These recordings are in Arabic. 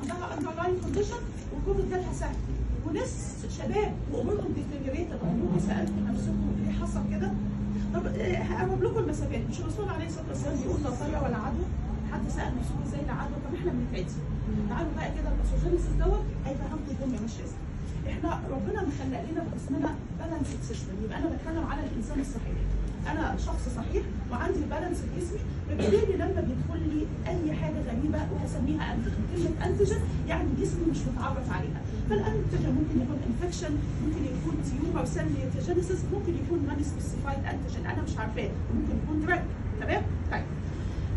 عندها underlying condition وكوفيد جالها سهل وناس شباب وامورهم deteriorated عمركم سالتوا نفسكم ليه حصل كده؟ طب آه، هقرب لكم المسافات. مش الرسول عليه الصلاة والسلام بيقول لا طير ولا عدوى حد سأل نفسه إزاي لا عدوى طب إحنا بنتعدي. تعالوا بقى كده ال pathogenesis دوت هيفهمكم الدنيا ماشيه إزاي إحنا ربنا مخلق لنا في جسمنا balanced system يبقى أنا بتكلم على الإنسان الصحيح. أنا شخص صحيح وعندي balance في جسمي. فبالتالي لما بيدخل لي أي حاجة غريبة وهسميها antigen كلمه antigen يعني جسمي مش متعرف عليها. فال antigen ممكن يكون infection ممكن يكون tumor cell mutagenesis ممكن يكون non specified antigen أنا مش عارفاه. ممكن يكون drug تمام؟ طيب.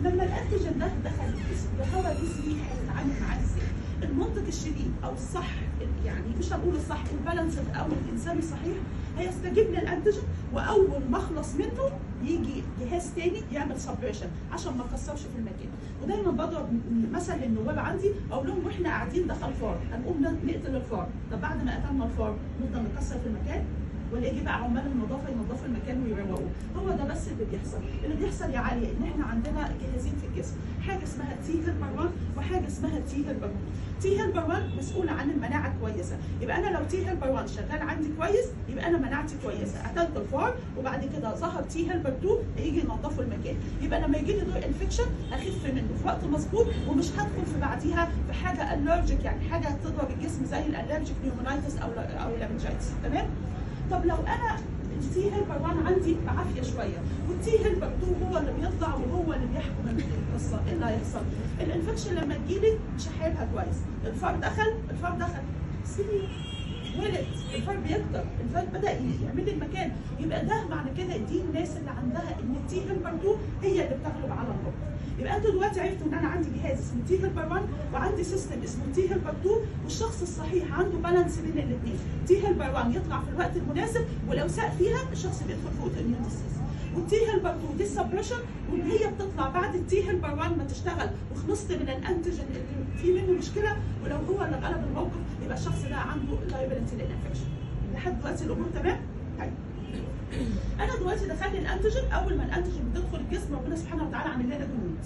لما ال antigen ده دخل الجسم يا ترى جسمي هيتعامل معاه إزاي؟ المنطق الشديد أو الصح يعني مش هنقول الصح ال balance أو الإنسان الصحيح هيستجيب لل antigen وأول ما أخلص منه يجي جهاز تاني يعمل suppression عشان ما أكسرش في المكان. ودايما بضرب مثل للنواب عندي أقول لهم وإحنا قاعدين دخل فار هنقوم نقتل الفار. طب بعد ما قتلنا الفار نفضل نكسر في المكان ولا يجي بقى عمال النظافة ينظفوا المكان ويروقوه هو ده بس اللي بيحصل. اللي بيحصل يا عاليه إن إحنا عندنا جهازين في الجسم. حاجة اسمها T helper 1 وحاجة اسمها T helper 2 T helper 1 مسؤوله عن المناعة كويسة. يبقى أنا لو T helper 1 شغال عندي كويس يبقى أنا مناعتي كويسة. قتلت الفار وبعد كده ظهر T helper 2 هيجي ينظفوا المكان. يبقى لما يجي لي دور انفكشن أخف منه في وقت مظبوط ومش هدخل في بعديها في حاجة الرجيك يعني حاجة تضرب الجسم زي الالرجيك نيومونايتس أو أو لامنجايتس تمام؟ طب لو أنا التي هيلبر 1 عندي بعافية شوية والتي هيلبر 2 هو اللي بيطلع وهو اللي بيحكم القصة إيه اللي هيحصل؟ الإنفكشن لما تجيلي مش هحاربها كويس. الفار دخل الفار دخل. سيبي ولد الفار بيكتر. الفار بدأ يعمل المكان. يبقى ده معنى كده دي الناس اللي عندها إن ال T helper 2 هي اللي بتغلب على النقط يبقى أنتوا دلوقتي عرفتوا إن أنا عندي جهاز اسمه T helper 1 وعندي system اسمه T helper 2 والشخص الصحيح عنده balance بين الاثنين T helper 1 يطلع في الوقت المناسب ولو ساق فيها الشخص بيدخل في auto وال T helper 2 دي suppression واللي هي بتطلع بعد ال T helper 1 ما تشتغل. وخلصت من ال antigen اللي في منه مشكلة ولو هو اللي غلب الموقف يبقى الشخص ده عنده liability لل infection لحد دلوقتي الأمور تمام؟ طيب. أنا دلوقتي دخلت ال antigen أول ما ال antigen بتدخل الجسم ربنا سبحانه وتعالى عامل لنا جنود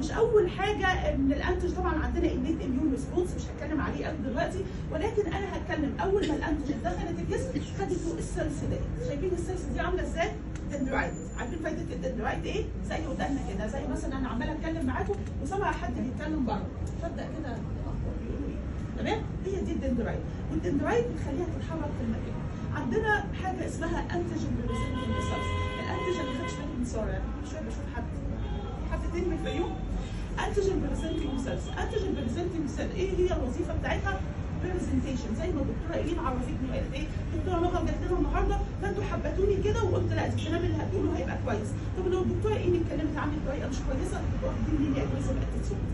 مش أول حاجة من ال antigen طبعا عندنا innate immune response مش هتكلم عليه قوي دلوقتي. ولكن أنا هتكلم أول ما ال antigen دخلت الجسم خدته ال cells دي شايفين ال cells دي عاملة إزاي؟ dendrite عارفين فايده ال dendrite إيه؟ زي ودنا كده زي مثلا أنا عماله أتكلم معاكم وسامعه حد بيتكلم بره. فابدا كده؟ تمام؟ هي دي ال dendrite وال dendrite بتخليها تتحرك في المكان. عندنا حاجة اسمها antigen presenting cells ال antigen ما خدش بالي من ساره شوية بشوف حد. حبتين من الفيوم antigen presenting cells antigen presenting cell إيه هي الوظيفة بتاعتها؟ presentation زي ما الدكتورة إيلين عرفتني وقالت إيه الدكتوره نهى جت لنا النهارده فأنتوا حبتوني كده وقلت لا الكلام اللي هتقوله هيبقى كويس. طب لو الدكتورة إيلين اتكلمت عني بطريقة مش كويسة واخدين مني aggressive attitude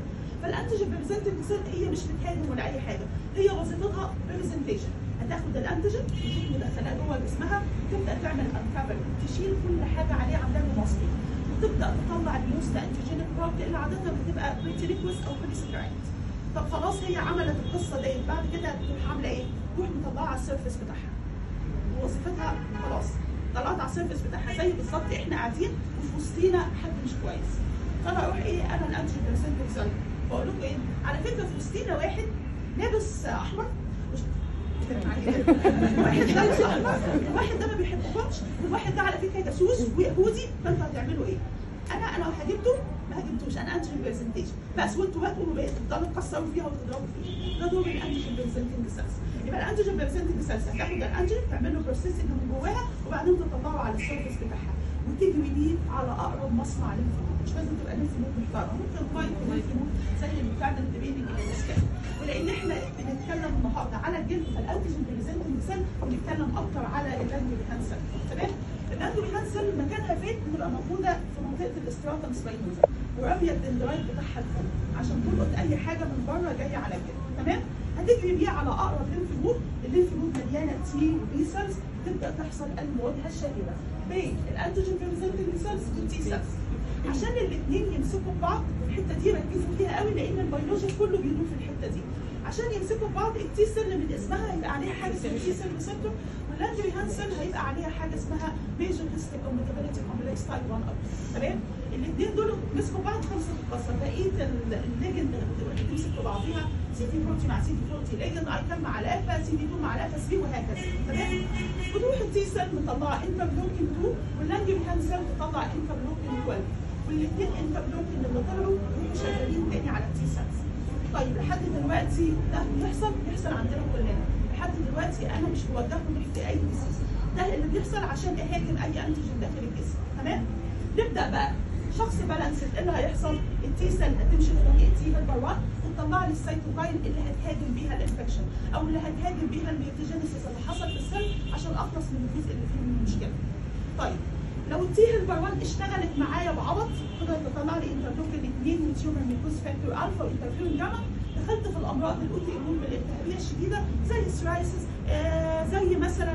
فالأنتيجين بريزنتنج سيل هي مش بتهاجم ولا أي حاجة هي وظيفتها برزنتيشن هتاخد الأنتيجين تجيب مدخلات جوه جسمها تبدأ تعمل انكفر تشيل كل حاجة عليه عندها مصري وتبدأ تطلع الموست انتيجينيك بارت اللي عاده بتبقى بريتيليكوس أو بريسكرايت طب خلاص هي عملت القصة ديت بعد كده تروح عاملة إيه؟ تروح مطلعة على السيرفس بتاعها. وظيفتها خلاص طلعت على السيرفس بتاعها. زي بالظبط إحنا قاعدين وفي وسطينا حد مش كويس. فانا أروح إيه؟ أنا ال antigen presenting cell بقول لكم إيه؟ على فكرة في وسطينا واحد لابس أحمر. واحد لابس أحمر. الواحد ده ما بيحبكمش والواحد ده على فكرة جاسوس ويهودي فأنتوا هتعملوا إيه؟ أنا أنا لو هجيبته ما هجبتوش. أنا antigen presentation بس وانتوا بقى تقولوا بقى تفضلوا تكسروا فيها وتضربوا فيها ده دور ال antigen presenting cells يبقى ال antigen presenting cells هتاخد ال antigen تعمل له processing من جواها وبعدين تطلعه على ال surface بتاعها. وتجري بيه على أقرب مصنع ليمف نود مش لازم تبقى ليمف نود محترمه ممكن مايكرو ليمف نود زي اللي بتاعنا الديبيتنج الاسكان ولأن إحنا بنتكلم النهارده على الجلد. فالانتيجين بريزنتنج سيل بنتكلم أكتر على الانجل كانسر تمام؟ الانجل كانسر مكانها فين بتبقى موجودة منطقه الاستراتم سباينوزا وأبيض الدندرايت بتاعها. الفوق عشان تلقط أي حاجة من بره جاية على الجلد تمام؟ هتجري بيه على أقرب ليمف نود الليمف نود مليانة تي وبي سيلز تبدأ تحصل المواجهه الشهيرة. بين الأنتيجين بريزنتنج سيلز والتي سيلز عشان الاثنين يمسكوا بعض الحتة دي ركزوا فيها قوي لأن البيولوجي كله بيدور في الحتة دي. عشان يمسكوا بعض التي سيل من اسمها هيبقى عليها اسمها تي سيل ريسبتور واللانجري هانسل هيبقى عليها حاجة اسمها ميجر هيستيك أو ميتابيليتي كومبلكس تايب 1 اب تمام؟ الاثنين دول مسكوا بعض خلصت القصة. بقية الليجند اللي بتمسك في بعضيها سي دي 40 مع سي دي 40 ليجند ايكون مع الالفا سي دي 2 مع الالفا 3 وهكذا. تمام؟ بتروح ال T cell مطلعة interleukin 2 وال Langerhans cell تطلع interleukin 12 والاثنين interleukin اللي طلعوا يروحوا شغالين تاني على ال T cells طيب لحد دلوقتي ده بيحصل؟ بيحصل عندنا كلنا. لحد دلوقتي أنا مش بوجههم ناحيه أي disease ده اللي بيحصل عشان اهاجم أي antigen داخل الجسم. تمام؟ نبدأ بقى. شخص balanced إيه اللي هيحصل؟ ال T cell هتمشي في طريق T helper 1 وتطلع لي ال cytokine اللي هتهاجم بيها ال infection أو اللي هتهاجم بيها ال mutagenesis اللي حصل في ال cell عشان اخلص من الجزء اللي فيه المشكلة. طيب لو ال T helper 1 اشتغلت معايا بعبط فضلت تطلع لي interleukin 2 و tumor necrosis factor alpha و interferon gamma دخلت في الأمراض ال autoimmune بالالتهابيه الشديده زي ال psoriasis آه زي مثلا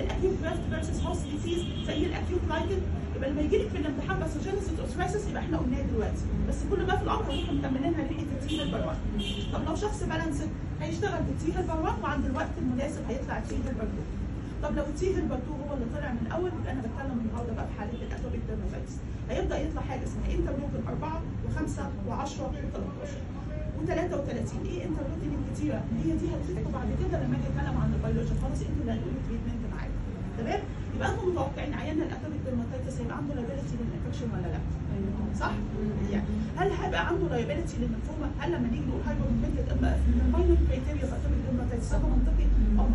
ال acute graft versus host disease زي ال acute lichen يبقى لما يجي لك في الامتحان pathogenesis of psoriasis يبقى إحنا قلناها دلوقتي. بس كل ما في الأمر هنروح مكملينها ناحيه ال T helper 1 طب لو شخص balanced هيشتغل بال T helper 1 وعند الوقت المناسب هيطلع helper 2 طب لو ال T helper 2 هو اللي طلع من الأول يبقى أنا بتكلم النهارده بقى في حالة ال atopic dermatitis هيبدأ يطلع حاجة اسمها interleukin 4 و5 و10 و13 و33 إيه interleukin الكتيره هي دي هتفيدكم بعد كده لما أجي أتكلم عن البيولوجي خلاص أنتوا اللي هتقولوا treatment معايا تمام يبقى أنتم متوقعين عيالنا ال atopic dermatitis هيبقى عنده liability لل infection ولا لأ؟ صح؟ يعني هل هيبقى عنده لايبيلتي للليمفوما؟ هل لما نيجي نقول هايبر من criteria في dermatitis ده منطقي؟ أه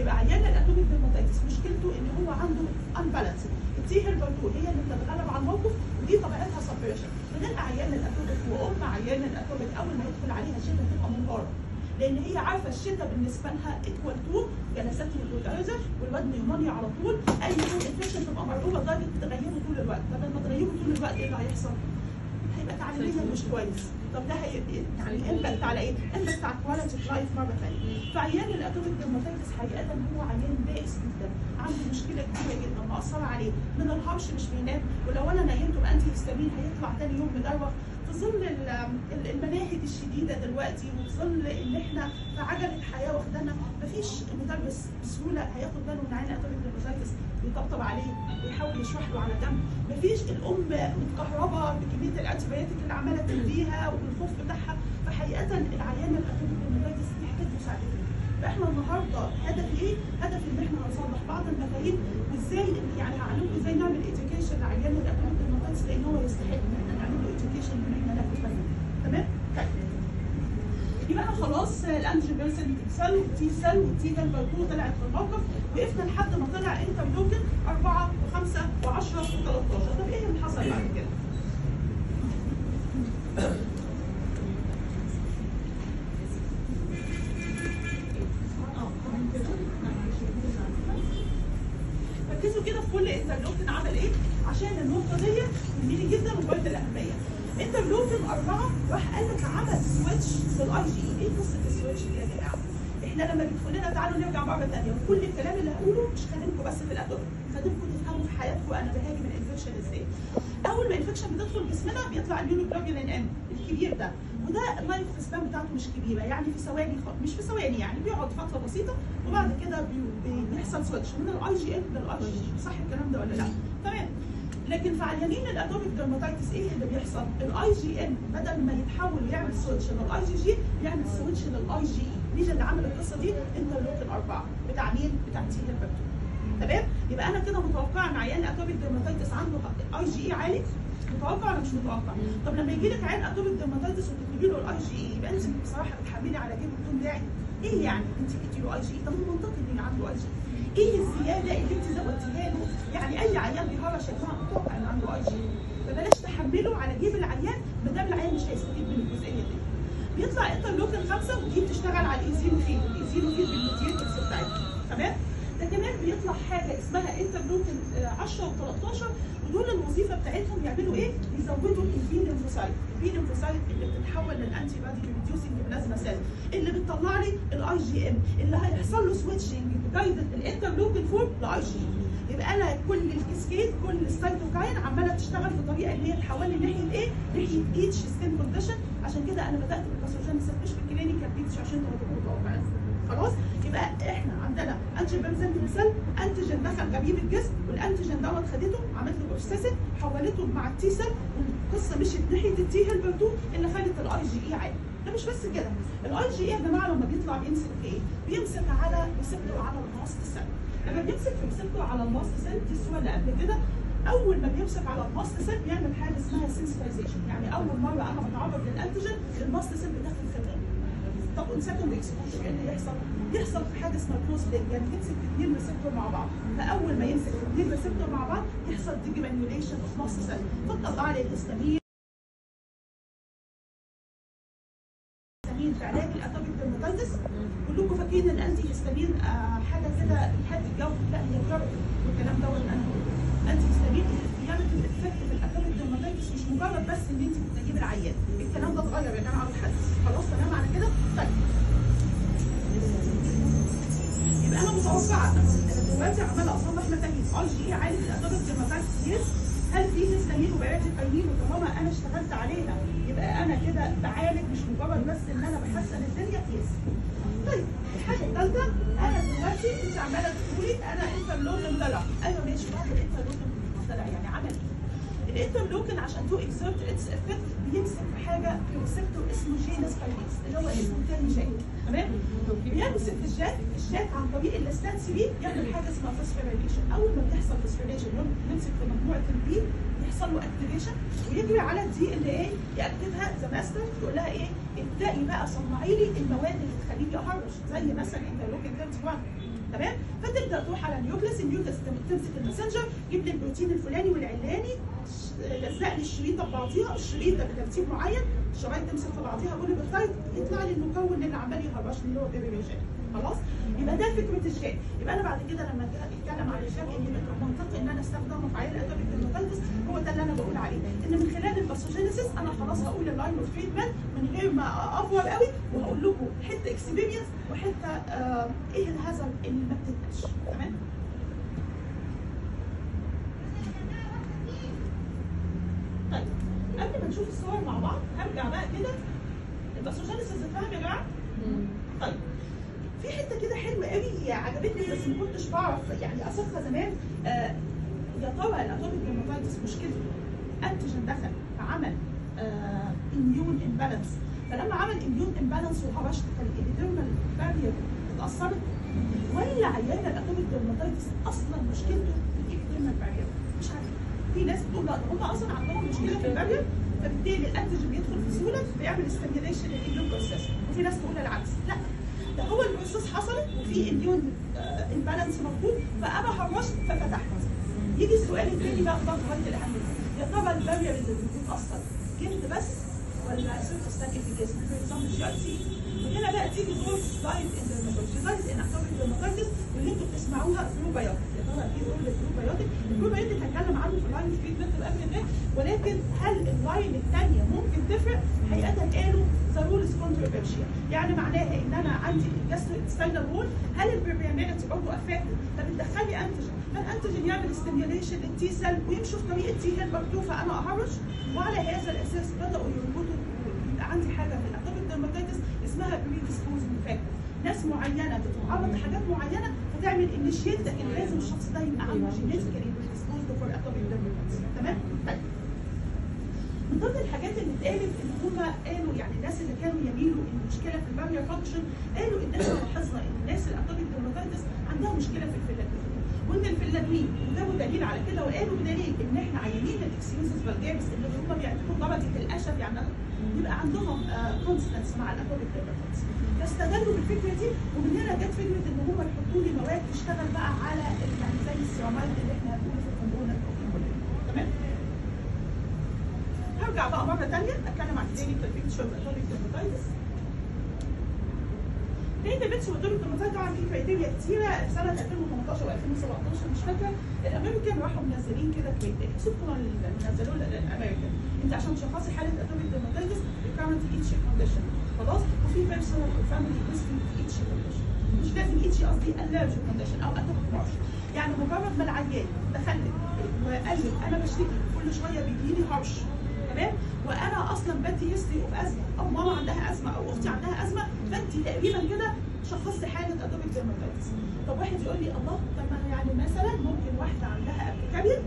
يبقى عيان ال atopic dermatitis مشكلته إن هو عنده imbalance ال T helper 2 هي اللي بتتغلب على الموقف ودي طبيعتها suppression بنلقى عيان ال atopic وأم عيان ال atopic أول ما يدخل عليها الشتاء بتبقى منهاره لأن هي عارفة الشتاء بالنسبة لها equal to جلسات الجلوكوزا والواد pneumonia على طول. أي نوع infection تبقى مرغوبه لدرجة تغيره طول الوقت. طب لما تغيره طول الوقت إيه اللي هيحصل؟ هيبقى تعليميا مش كويس. طب ده هي يعني impact على إيه؟ impact على quality of life مرة ثانية فعيان ال atopic dermatitis حقيقة هو عيان بائس جدا عنده مشكله كبيره جدا مأثره عليه ما نرهقش مش بينام. ولو أنا نيمته ب antihistamine هيطلع تاني يوم مدروخ في ظل المناهج الشديدة دلوقتي وفي ظل إن إحنا في عجلة حياة واخدانا مفيش مدرس بسهولة هياخد باله من عيان atopic dermatitis ويطبطب عليه ويحاول يشرح له على جنب. مفيش الأم متكهربه بكمية ال antibiotic اللي عمالة تديها والخوف بتاعها. فحقيقة العيان مساعدتنا فاحنا النهارده هدفي إيه؟ هدفي ان إحنا هنصلح بعض المفاهيم وازاي يعني هعلمكم إزاي نعمل education لعيان ال atopic dermatitis لأن هو يستحق إن إحنا نعمل له education ان إحنا ناخد بالنا تمام؟ يبقى خلاص ال antigen presenting cell وال T cell وال T helper 2 طلعت في الموقف وقفنا لحد ما طلع interleukin 4 و5 و10 و13 طب إيه اللي حصل بعد كده؟ ركزوا كده في كل interleukin عمل إيه عشان النقطه دي مهمه جدا وغايه الاهميه interleukin اربعه راح قال لك عمل switch في ال Ig إيه قصه ال switch دي يا جماعة؟ إحنا لما بيدخل لنا تعالوا نرجع مره ثانية وكل الكلام اللي هقوله مش خادمكم بس في ال atopic خادمكم تفهموا في حياتكم أنا بهاجم ال infection إزاي اول ما ال infection جسمنا بيطلع ال immunoglobulin M الكبير ده وده ال life span بتاعته مش كبيرة يعني في ثواني مش في ثواني يعني بيقعد فترة بسيطة وبعد كده بي- بيحصل switch من ال IgM لل Ig صح الكلام ده ولا لا؟ تمام لكن في عيانين ال atopic dermatitis إيه اللي بيحصل؟ ال IgM بدل ما يتحول ويعمل switch لل IgG يعمل switch لل IgE مين اللي عمل القصة دي؟ interleukin أربعة بتاع مين؟ بتاع T تمام؟ يبقى أنا كده متوقعة إن عيان atopic dermatitis عنده IgE عالي متوقع ولا مش متوقع؟ طب لما يجي لك عيان atopic dermatitis وتكتبي له ال IgE يبقى انت بصراحة بتحملي على جيب التون داعي إيه يعني انت جبتي له اي جي اي طب ما منطقي ان عنده اي جي إيه الزيادة اللي انت زودتيها له؟ يعني اي عيان بيهرش يا جماعة متوقع ان عنده اي جي فبلاش تحمله على جيب العيان ما دام العيان مش هيستفيد من الجزئية دي. بيطلع interleukin خمسة ودي بتشتغل على ال eosinophil، ال eosinophil بال mediators بتاعتها تمام؟ ده كمان بيطلع حاجة اسمها interleukin 10 و13 ودول الوظيفة بتاعتهم يعملوا إيه؟ يزودوا ال B lymphocyte، ال B lymphocyte اللي بتتحول لل antibody producing plasma cell اللي بتطلع لي ال IgM اللي هيحصل له switching guided ال interleukin 4 ل Ig يبقى أنا كل ال cascade كل ال cytokine عمالة تشتغل في طريقه ان هي تحولني ناحية إيه؟ ناحية itchy skin condition عشان كده أنا بدأت بال pathogenesis مش بال clinical تكتبش عشان متوقعين خلاص؟ يبقى إحنا عندنا antigen cell antigen دخل غريب الجسم وال antigen دوت خدته عملت له processing حولته مع ال T cell والقصة مشيت ناحية ال T helper 2 اللي خلت الاي جي اي عالي ده مش بس كده. الاي جي اي يا جماعة لما بيطلع بيمسك في إيه؟ بيمسك على receptor على ال mast cell. لما بيمسك في receptor على ال mast cell دي الصورة اللي قبل كده أول ما بيمسك على ال mast cell بيعمل حاجة اسمها sensitization يعني أول مرة أنا بتعرض لل antigen ال mast cell بتاخد خبره on second exposure اللي يحصل؟ يحصل في حاجة اسمها cross link يعني تمسك في اثنين receptor مع بعض. فأول ما يمسك في اثنين receptor مع بعض يحصل degranulation of mast cell فتطلع لي الهستامين. في علاج ال atopic dermatitis كلكم فاكرين إن antihistamine آه حاجة كده بتهدي الجو لا هي جرب والكلام دوت أنا antihistamine بيعمل ال effect في ال atopic dermatitis مش مجرد بس إن أنت العيان. الكلام ده اتغير يا جماعة واتحدث خلاص تمام على كده. طيب. يبقى أنا متوقعة دلوقتي عمالة اصلح متاهيز اي جي عالي في الاتوبيك ديرماتيتس يس هل في هيستامين وبيعالج القيمين وطالما أنا اشتغلت عليها يبقى أنا كده بعالج مش مجرد بس إن أنا بحسن الدنيا؟ يس طيب الحاجة الثالثه أنا دلوقتي أنت عمالة تقولي أنا انترلوكن طلع أيوه ماشي. بعد الانترلوكن طلع يعني عمل إيه؟ الانترلوكن عشان تو اكزرت اتس افكت بيمسك في حاجة في ريسبتور اسمه جينس كاينيز اللي هو اسمه تاني جاك تمام؟ بيمسك في ال JAK ال JAK عن طريق ال STAT سي يعمل حاجة اسمها phosphorylation أول ما بيحصل phosphorylation يمسك في مجموعة ال P يحصل له activation ويجري على ال DNA ياكتفها the master تقول لها إيه؟ ابدأي بقى صنعي لي المواد اللي تخليني أهرش زي مثلا interleukin 31 تمام؟ فتبدأ تروح على nucleus ال nucleus تمسك ال messenger جيب لي البروتين الفلاني والعلاني لزق لي الشريطه ببعضيها الشريطه بترتيب معين الشرايط تمسك في بعضيها polypeptide يطلع لي المكون اللي عمال يهرشني اللي هو بيبيجين خلاص؟ يبقى ده فكرة ال JAK يبقى أنا بعد كده لما اتكلم عن ال JAK ان منطقي إن أنا أستخدمه في عيال atopic dermatitis هو ده اللي أنا بقول عليه. إن من خلال ال pathogenesis أنا خلاص هقول ال line of treatment من غير ما افور قوي وهقول لكم حتة experience وحتة آه إيه الهزل اللي ما بتتقالش تمام؟ طيب قبل ما نشوف الصور مع بعض هرجع بقى كده. ال pathogenesis اتفهم يا جماعة؟ طيب في حتة كده حلوة قوي عجبتني بس ما كنتش بعرف يعني اصلها زمان آه يا ترى ال atopic dermatitis مشكلته antigen دخل فعمل immune imbalance فلما عمل immune imbalance وهرشت فال epidermal barrier اتأثرت. ولا عيان ال atopic dermatitis أصلا مشكلته في ال epidermal barrier مش عارفه في ناس بتقول لا هم أصلا عندهم مشكلة في ال barrier فبالتالي ال antigen بيدخل بسهوله بيعمل stimulation process وفي ناس تقول العكس. لا. ده هو ال process حصلت وفي immune imbalance موجود فانا هرشت ففتحت يجي السؤال الثاني بقى ده غايه الاهميه يا ترى ال barrier اللي بتتاثر جلد بس ولا surface ثاني في الجسم for example GIT وهنا بقى تيجي دور slide in dermatology slide in atopic dermatitis واللي أنتوا بتسمعوها يا لل probiotic ال probiotic هتكلم عنه في ال line treatment قبل ده ولكن هل ال line الثانية ممكن تفرق؟ حقيقه قالوا the role is يعني معناها ان أنا عندي ال gastrointestinal wall هل ال permeability برضه affected فبتدخلي antigen فال antigen يعمل stimulation لل T cell ويمشوا في طريق ال T helper two ف أنا اهرش وعلى هذا الاساس بداوا يربطوا يبقى عندي حاجة في ال atopic dermatitis اسمها predisposing factor ناس معينه بتتعرض لحاجات معينه فتعمل initiate لكن لازم الشخص ده يبقى عنده genetically predisposed for atopic تمام؟ طيب. من ضمن الحاجات اللي اتقالت إن هم قالوا يعني الناس اللي كانوا يميلوا المشكلة في ال barrier function قالوا إن إحنا لاحظنا إن الناس ال atopic dermatitis عندها مشكلة في ال filaggrin وإن ال filaggrin وجابوا دليل على كده وقالوا بدليل إن إحنا عيانين ال ichthyosis vulgaris اللي هم بيعتبروا درجه الاشد يعني يبقى عندهم coexistence مع ال atopic dermatitis فاستدلوا بالفكرة دي ومن هنا جت فكرة إن هم يحطوا لي مواد تشتغل بقى على يعني زي السيرامايد اللي إحنا هنقوله في ال component تمام؟ هرجع بقى مرة ثانية أتكلم عن clinical picture atopic dermatitis picture atopic dermatitis طبعا في criteria كتيرة سنة 2018 و2017 مش فاكرة. الأمريكان راحوا منزلين كده criteria اللي نزلوه الامريكان انت عشان تشخصي حالة atopic dermatitis recurrent itch condition خلاص؟ وفي personal و family history itch condition مش لازم itch قصدي allergy condition أو atopic march يعني مجرد ما العيان دخل وقال لي أنا بشتكي كل شوية بيجي لي هرش تمام؟ وأنا أصلا بدي history of ازمه أو ماما عندها أزمة أو أختي عندها أزمة بدي تقريبا كده شخصت حالة atopic dermatitis طب واحد يقول لي الله طب ما يعني مثلا ممكن واحدة عندها urticaria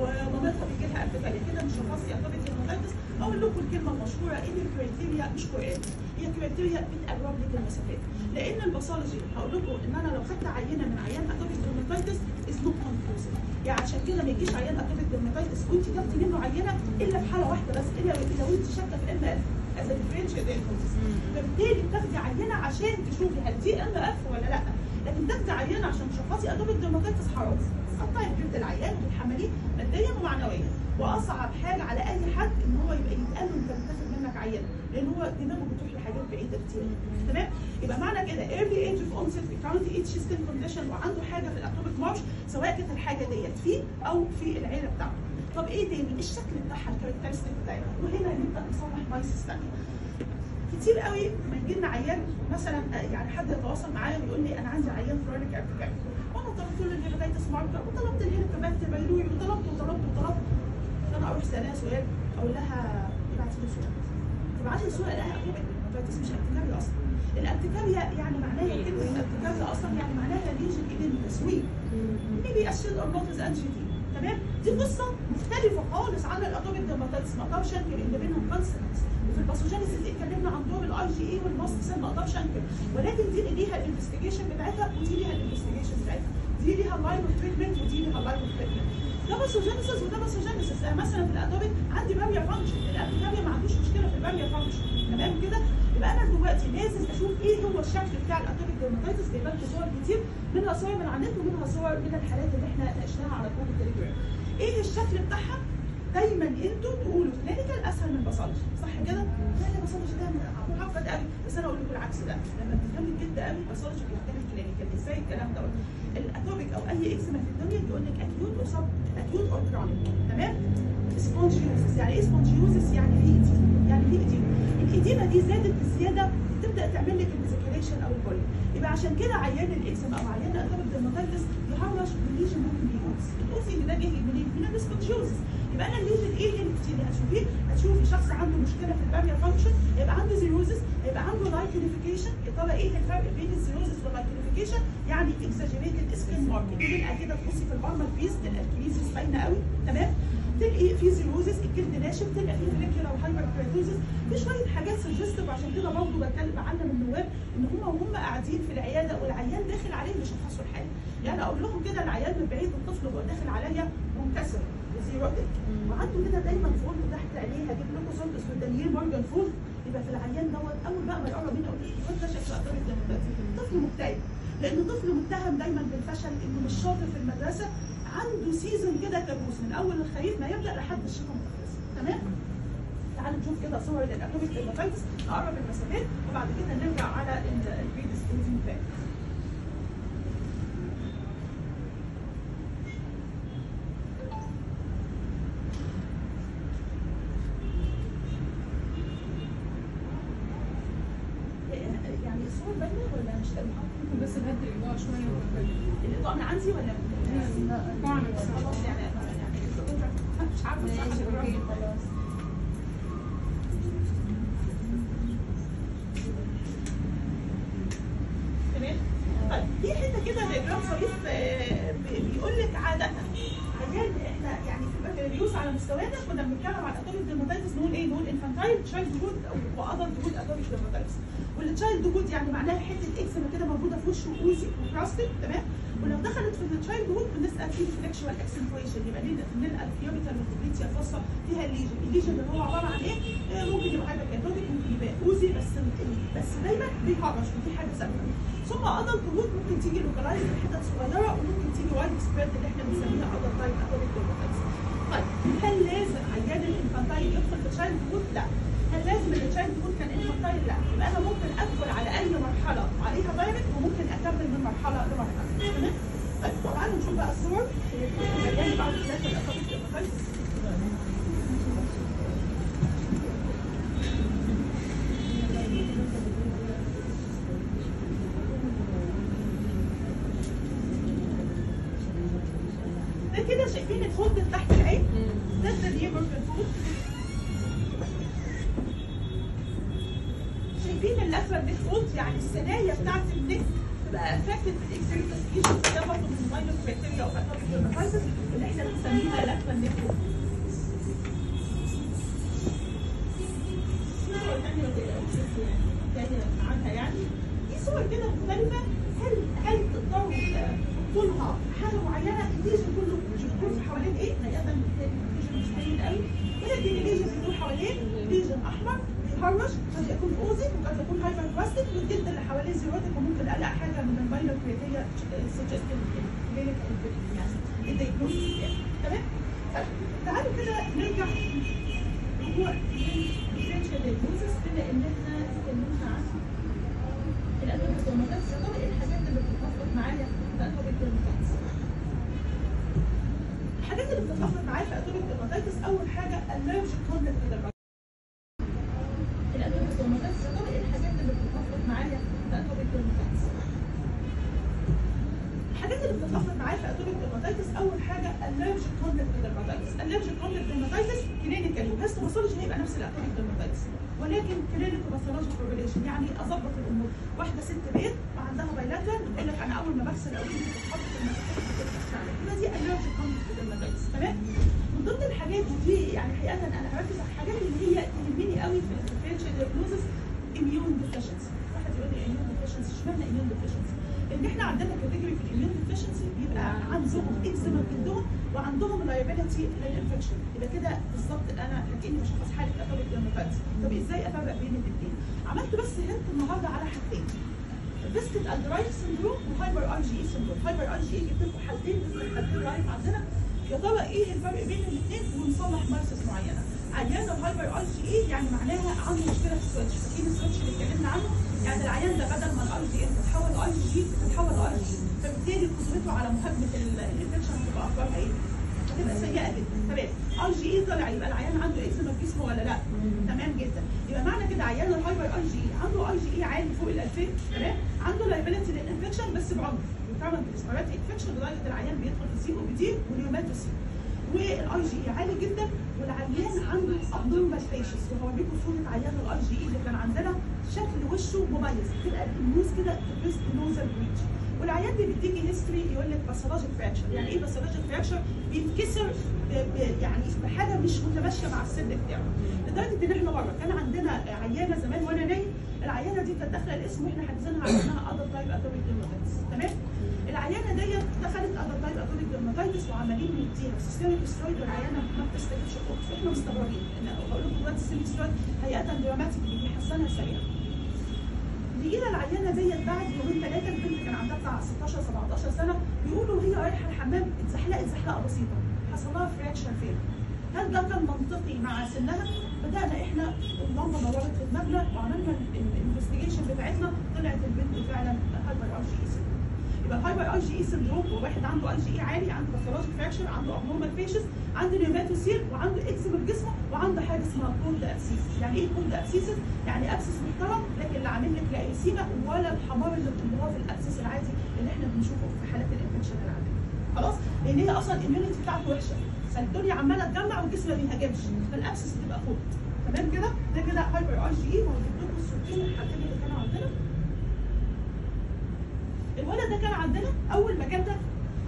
ومامتها بيجي لها urticaria كده مش شخصتي atopic dermatitis أقول لكم الكلمة المشهوره إن ال criteria مش قران هي criteria بتقرب لك المسافات. لأن ال pathology هقول لكم إن أنا لو خدت عينة من عيان atopic dermatitis is not conclusive يعني عشان كده ما يجيش عيان atopic dermatitis وانت تاخدي منه عينة إلا في حالة واحدة بس إلا لو أنت شاكة في MF as differential diagnosis فبالتالي بتاخدي عينة عشان تشوفي هل دي MF ولا لأ؟ لكن تاخدي عينة عشان تشخصي atopic dermatitis حرام قطعي جلد العيان وتحمليه ماديا ومعنويا. وأصعب حاجة على أي حد إن هو يبقى يتقال له أنت بتاخد منك عينة لأن هو دماغه بتروح لحاجات بعيدة كتير. تمام؟ يبقى معنى كده early age of onset recurrent itch skin condition وعنده حاجة في ال atopic march سواء كانت الحاجة ديت فيه أو في العيله بتاعته. طب إيه تاني؟ الشكل بتاعها ال characteristic بتاعها وهنا نبدا نصلح myths ثانية كتير قوي لما يجي لنا عيان مثلا يعني حد يتواصل معايا ويقول لي أنا عندي عيان كرونيك ارتكاب وأنا طلبت له الهيباتيتس ماركر وطلبت الهيباتيتس بايلوري وطلبت وطلبت وطلبت. فأنا أروح اسالها سؤال أقول لها ابعتي لي سؤال. تبعت لي سؤال لها اتوبيك الهيباتيتس مش ارتكابي أصلا. الارتكابيا يعني معناها كلمه الارتكابيا أصلا يعني معناها ليجن إيدين تسويق. maybe assumed or not تمام؟ دي قصة مختلفة خالص عن الاتوبيك ديرماتيتس ما أقدرش أنكر إن بينهم كونسنس وفي ال pathogenesis اتكلمنا عن دور ال IgE وال mast cell ما أقدرش أنكر. ولكن دي ليها ال investigation بتاعتها ودي ليها ال investigation بتاعتها. دي ليها line of treatment ودي ليها line of treatment ده pathogenesis وده pathogenesis مثلا في ال atopic عندي barrier function ال atopic ما عندوش مشكلة في ال barrier function تمام كده؟ يبقى أنا دلوقتي لازم أشوف إيه هو الشكل بتاع ال atopic dermatitis بيبان في صور كتير منها صور من على النت ومنها صور من الحالات اللي إحنا ناقشناها على group التليجرام إيه الشكل بتاعها دايما أنتوا تقولوا clinical أسهل من pathology صح كده؟ لا لا pathology ده معقد قوي بس أنا أقول لكم العكس ده لما بتفهم الجلد قوي pathology بيختلف clinical إزاي الكلام ده ال atopic أو أي اكزيما في الدنيا بيقول لك acute أو subacute أو chronic تمام؟ spongiosis يعني إيه spongiosis؟ يعني في edema يعني في edema ال edema دي زادت بزيادة تبدأ تعمل لك ال vesiculation أو ال bullae يبقى عشان كده عيان الاكزيما أو عيان ال atopic dermatitis يهرش بال lesion ممكن يجوز ال oozy اللي ده جاي منين؟ من ال spongiosis يبقى أنا ال lesion إيه اللي هتشوفيه؟ هتشوفي شخص عنده مشكلة في ال barrier function يبقى عنده xerosis يبقى عنده lichenification يا ترى إيه الفرق بين ال xerosis وال lichenification؟ يعني exaggerated skin marking تبقى كده تبصي في ال palmar base تبقى ال creases باينه قوي تمام؟ تلاقي في xerosis الجلد ناشف تلقى في follicular hyperkeratosis في شوية حاجات suggestive عشان كده برضه بتكلم بعلم النواب إن هم وهم قاعدين في العيادة والعيان داخل عليه مش هيحسوا الحاله يعني أقول لهم كده العيان من بعيد الطفل وهو داخل عليا منكسر زيروتك وعنده كده دايما فولد تحت عينيه هجيب لكم سولدس والدانييل مورجان فولد يبقى في العيان دوت أول بقى ما يقرب مني أقول له ده شكله ديرماتيتس طفل مكتئب. لأن طفل متهم دايما بالفشل إنه مش شاطر في المدرسة عنده سيزون كده كابوس من أول الخريف ما يبدأ لحد الشتاء تمام؟ تعالوا نشوف كده صور لل atopic dermatitis نقرب المسافات وبعد كده نرجع على ال predisposing factor يعني الصور باينه ولا مش باينه؟ ممكن بس نهدي الاضاءه شوية الاضاءه من عندي ولا من طبعا خلاص يعني يعني مش عارفه ماشي بصراحه okay خلاص تمام طيب في حتة كده دياجرام ظريف آه، بي- بيقول لك عاده عيان إحنا يعني في البكالوريوس على مستوانا كنا بنتكلم عن اتوبيك ديرماتيتس نقول إيه؟ نقول انفانتايل تشايلد هود وادلت هود اتوبيك ديرماتيتس والتشايلد هود يعني معناها حتة اكسما كده في وشه اوزي وبراستيك تمام ولو دخلت في التشايلد هود بنسأل فيه فليكشوال اكسنتويشن يبقى نلقى نلقى الفيوبيتال والكوبريتيا الخاصه فيها الليجن الليجن اللي هو عبارة عن إيه؟ آه، ممكن يبقى هايبر اتوبيك ممكن يبقى أوزي بس بس دايما بيهرش ودي حاجة ثابته ثم adulthood ممكن تيجي localized حتت صغيرة وممكن تيجي widespread اللي إحنا بنسميها adult type atopic dermatitis طيب هل لازم عيان ال infantile يدخل في childhood؟ لا هل لازم ال childhood كان infantile؟ لا يبقى أنا ممكن أدخل على اي مرحله عليها direct وممكن من؟ طيب تعالوا نشوف بقى الصور بعد ده كده شايفين ال fold تحت العين ده ال diaper في ال fold شايفين اللفه ال lateral neck fold يعني الثنايا بتاعت ال neck بال eczematous lesion ده برضه من ال minor criteria of atopic dermatitis اللي إحنا بنسميها lateral neck fold صور تانية ما تقلقوش تانية عنها يعني في صور كده مختلفة هل هل تقدروا تحطوا لها حاجة معينة ال lesion كله بيدور حوالين إيه؟ بني آدم ال lesion مش باين قوي ولكن ال lesion بيدور حوالين lesion احمر بيهرش قد يكون oozy وقد يكون hyperplastic والجلد اللي حواليه xerotic وممكن الاقي حاجة من ال minor criteria suggestive clinical يعني ال diagnosis يعني تمام؟ طيب تعالوا كده نرجع هو ال differential diagnosis بما ان إحنا اتكلمنا عن ال atopic dermatitis يا ترى إيه الحاجات اللي بتتفق معايا في atopic dermatitis؟ الحاجات اللي بتتفق معايا في atopic dermatitis اول حاجة allergic contact dermatitis ال atopic dermatitis يا ترى إيه الحاجات اللي بتتفق معايا في atopic dermatitis؟ الحاجات اللي بتتفق معايا في atopic dermatitis اول حاجة allergic contact dermatitis allergic contact dermatitis clinically و histopathology هيبقى نفس ال atopic dermatitis ولكن clinical pathology formulation يعني اظبط الأمور واحدة ست بيت وعندها bilateral بتقول لك أنا اول ما بغسل أو ايدي بتحط في المسافات بتتعمل يبقى دي allergic contact dermatitis تمام من ضمن الحاجات ودي يعني حقيقه أنا هركز على الحاجات اللي هي تهمني قوي في ال differential diagnosis immune deficiency واحد يقول لي immune اشمعنى immune deficiency؟ إن إحنا عندنا category في ال immune deficiency بيبقى عندهم اكزيما في جلدهم وعندهم liability لل infection يبقى كده بالظبط أنا كاني بشخص حاله atopic dermatitis طب إزاي أفرق بين الاثنين؟ عملت بس هنت النهارده على حاجتين. فيسكت الدرايف سندروم وهايبر اي جي اي سندروم هايبر اي جي اي جبت لكم حالتين حالتين لايف عندنا. يا ترى إيه الفرق بين الاثنين ونصلح مارسس معينة. عيان الهايبر اي جي اي يعني معناها عنده مشكلة في السويتش فاكرين السويتش اللي اتكلمنا عنه يعني العيان ده بدل ما الاي جي ان تتحول لاي جي تتحول لاي جي فبالتالي قدرته على مهاجمه الإنفكشن هتبقى اخبارها إيه؟ هتبقى سيئة جدا. تمام. اي جي اي طلع يبقى العيان عنده اكزيما في جسمه ولا لأ؟ تمام جدا. يبقى معنى كده عيان ال hyper IgE عنده اي جي اي عالي فوق ال 2000 تمام؟ عنده liability لل infection بس بعمق وكمان بال respiratory infection لدرجة العيان بيدخل في COPD وال pneumatocele وال IgE عالي جدا والعيان عنده abnormal facies وهوريكم صورة عيان الاي جي اي اللي كان عندنا. شكل وشه مميز. تبقى ال nose كده depressed nasal bridge والعيان دي بتيجي history يقول لك pathologic fracture يعني إيه pathologic fracture بيتكسر يعني بحاجة مش متماشية مع السن بتاعه. لدرجة إن إحنا مرة كان عندنا عيانة زمان وأنا نايب. العيانة دي كانت داخلة القسم وإحنا حاجزينها على انها adult type atopic تمام؟ العيانة ديت دخلت adult type atopic dermatitis وعمالين نديها systemic steroid والعيانة ما بتستجيبش خالص إحنا مستغربين إن بقول لكم دلوقتي ال systemic steroid هيئه dramatic بيحسنها سريعا لقينا العيانة ديت بعد يومين ثلاثة البنت كان عندها بتاع 16 17 سنة بيقولوا وهي رايحة الحمام اتزحلقت زحلقة بسيطة. حصل لها fracture فين؟ هل ده كان منطقي مع سنها؟ بدأنا إحنا اللمبه نورت في وعملنا ال investigation بتاعتنا. طلعت البنت فعلا hyper IgE syndrome ال hyper IgE syndrome هو واحد عنده اي جي اي عالي عنده pathologic fracture عنده abnormal facies عنده pneumatocele وعنده اكزيما في جسمه وعنده حاجة اسمها cold abscess يعني إيه cold abscess؟ يعني abscess محترم لكن لا عامل لك لا edema ولا احمرار اللي اللي هو في ال abscess العادي اللي إحنا بنشوفه في حالات ال infection اللي عندنا خلاص؟ لأن هي أصلا ال immunity بتاعته وحشة. فالدنيا عمالة تجمع والجسم ما بيهاجمش. فال abscess بتبقى فوق تمام كده؟ ده كده hyper IgE وهجيب لكم الصورتين الحالتين اللي كانوا عندنا الولد ده كان عندنا أول ما جالنا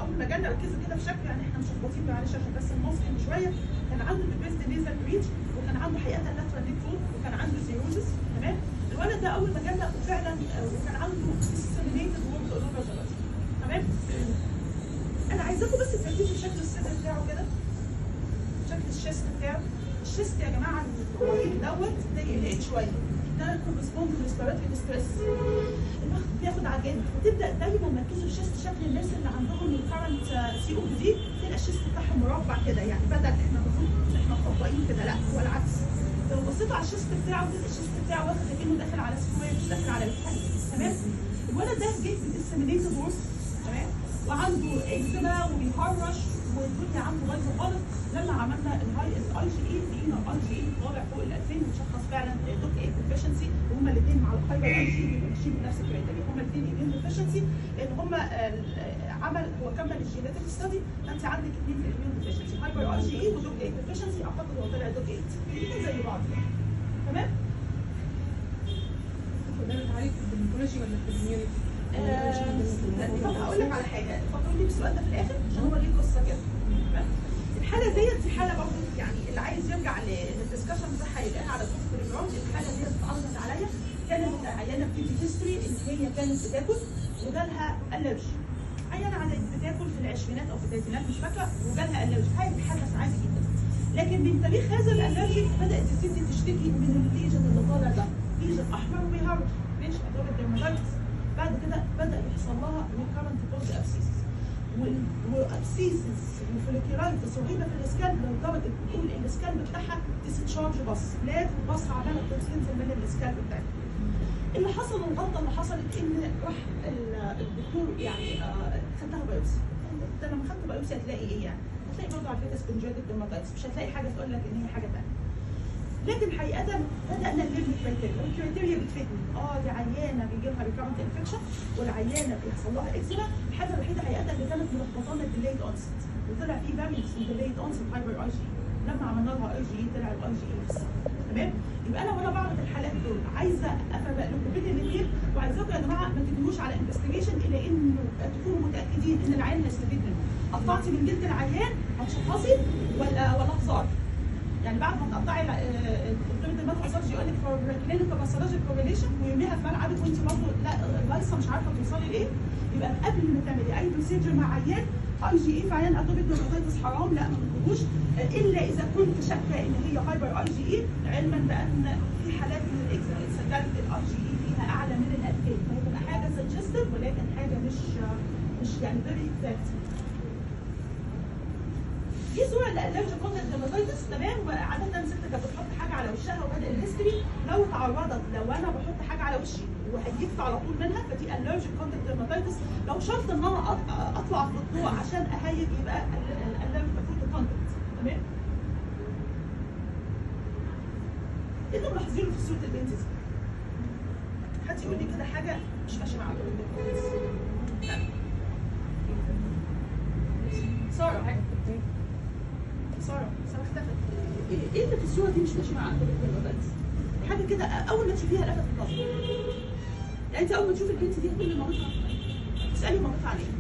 أول ما جالنا ركزوا كده في شكله يعني إحنا مشخبطين معلش عشان بس المصري شوية كان عنده depressed nasal bridge وكان عنده حقيقه lateral neck fold وكان عنده xerosis تمام؟ الولد ده أول ما جالنا وفعلا آه، وكان عنده disseminated wart أول تمام؟ أنا عايزاكم بس تركزوا شكل الصدر بتاعه كده شكل ال chest بتاعه. ال chest يا جماعة الرهيب دوت يقلق شوية. ده correspond لل respiratory distress الواحد بياخد اكسجين وتبدا دايما مركزوا ال chest شكل الناس اللي عندهم ال chronic COPD تلاقي ال chest بتاعهم مربع كده. يعني بدل إحنا إحنا مطبقين كده. لا هو العكس. لو بصيتوا على ال chest بتاعه تلاقي ال chest بتاعه واخد كأنه داخل على square داخل على الحل تمام؟ الولد ده جه بال disseminated warts تمام؟ وعنده اكزيما وبيهرش. والدنيا عنده بايظه خالص لما عملنا الهاي الاي جي اي لقينا الاي جي اي طالع فوق ال 2000 وشخص فعلا DOCK8 deficiency وهما الاثنين مع ال hyper IgE بيبقوا ماشيين بنفس ال criteria هما الاثنين immune deficiency لأن هما آه، آه، عمل هو كمل ال genetic study انت عندك اثنين في ال immune deficiency hyper IgE و DOCK8 deficiency أعتقد هو طلع DOCK8 الاثنين زي بعض يعني. تمام بتعالج في ولا في؟ آه، طب هقول لك على حاجة. فكروا لي بالسؤال ده في الآخر عشان هو ليه قصة كده؟ تمام؟ الحالة ديت دي حالة برضه يعني اللي عايز يرجع لل discussion بتاعها يلاقيها على group تليجرام الحالة ديت اتعرضت عليا. كانت عيانة بتدي history ان هي كانت بتاكل وجالها allergy عيانة عادة بتاكل في العشرينات أو في الثلاثينات مش فاكرة وجالها allergy حاجة بتحدث عادي جدا. لكن من تاريخ هذا ال allergy بدأت الست تشتكي من ال lesion اللي طالع ده. lesion أحمر وبيهرش. مش atopic dermatitis بعد كده بدأ يحصل لها recurrent pus abscesses و abscesses و folliculitis رهيبه في ال scalp لدرجه بتقول ال scalp بتاعها discharge بس. لا بص عماله تنزل من ال scalp بتاعتها. اللي حصل الغلطة اللي حصلت إن راح ال- الدكتور يعني آه، خدها biopsy أنت لما خدت بايوبسي هتلاقي إيه يعني؟ هتلاقي برضه على فكره dermatitis مش هتلاقي حاجة تقول لك إن هي حاجة ثانية لكن حقيقة بدأنا نلم ال criteria وال criteria بتفيدني. آه دي عيانة بيجي لها recurrent infection والعيانة بيحصل لها اكزيما الحاجة الوحيدة حقيقة اللي كانت ملخبطانا ال delayed onset وطلع في فارينس من ديليد اونست هايبر اي جي لما عملنا لها اي جي طلع الاي جي السنة تمام؟ يبقى أنا وأنا بعرض الحالات دول عايزة افرق لكم الاثنين وعايزاكم يا جماعة ما تجيبوش على انفستيجيشن إلى إنه تكونوا متأكدين إن العيان هيستفيد منه قطعتي من جلد العيان هتشخصي ولا ولا هزار؟ يعني بعد ما تقطعي الدكتور المدى هزار يقول لك فور كلينيكال باثولوجي كورليشن ويرميها في ملعبك وانت برضه لا بايظه مش عارفة توصلي لإيه. يبقى قبل ما تعملي أي procedure مع عيان أي جي إي في عيان atopic dermatitis حرام لا ما تطلبوش. إلا إذا كنت شاكة إن هي hyper IgE علما بأن في حالات من سجلت الاي جي إي فيها أعلى من ال 2000 فهي تبقى حاجة suggestive ولكن حاجة مش مش يعني very exact دي صورة ل allergic contact dermatitis تمام؟ وعادة الست كانت بتحط حاجة على وشها وبدأ ال history لو اتعرضت لو أنا بحط حاجة على وشي وهيجت على طول منها فدي allergic contact dermatitis لو شرط إن أنا أطلع في الضوء عشان أهيج يبقى ال allergic المفروض contact تمام؟ إيه اللي ملاحظينه في صورة البنت دي؟ حد يقول لي كده حاجة؟ مش ماشية مع الدكتور سارة ساره ساره اختفت إيه- إيه اللي في الصورة دي مش ماشي مع الدكتور حاجة كده أول ما تشوفيها لفت النظر يعني أنت أول ما تشوفي البنت دي هتقولي مامتها تسألي مامتها عليها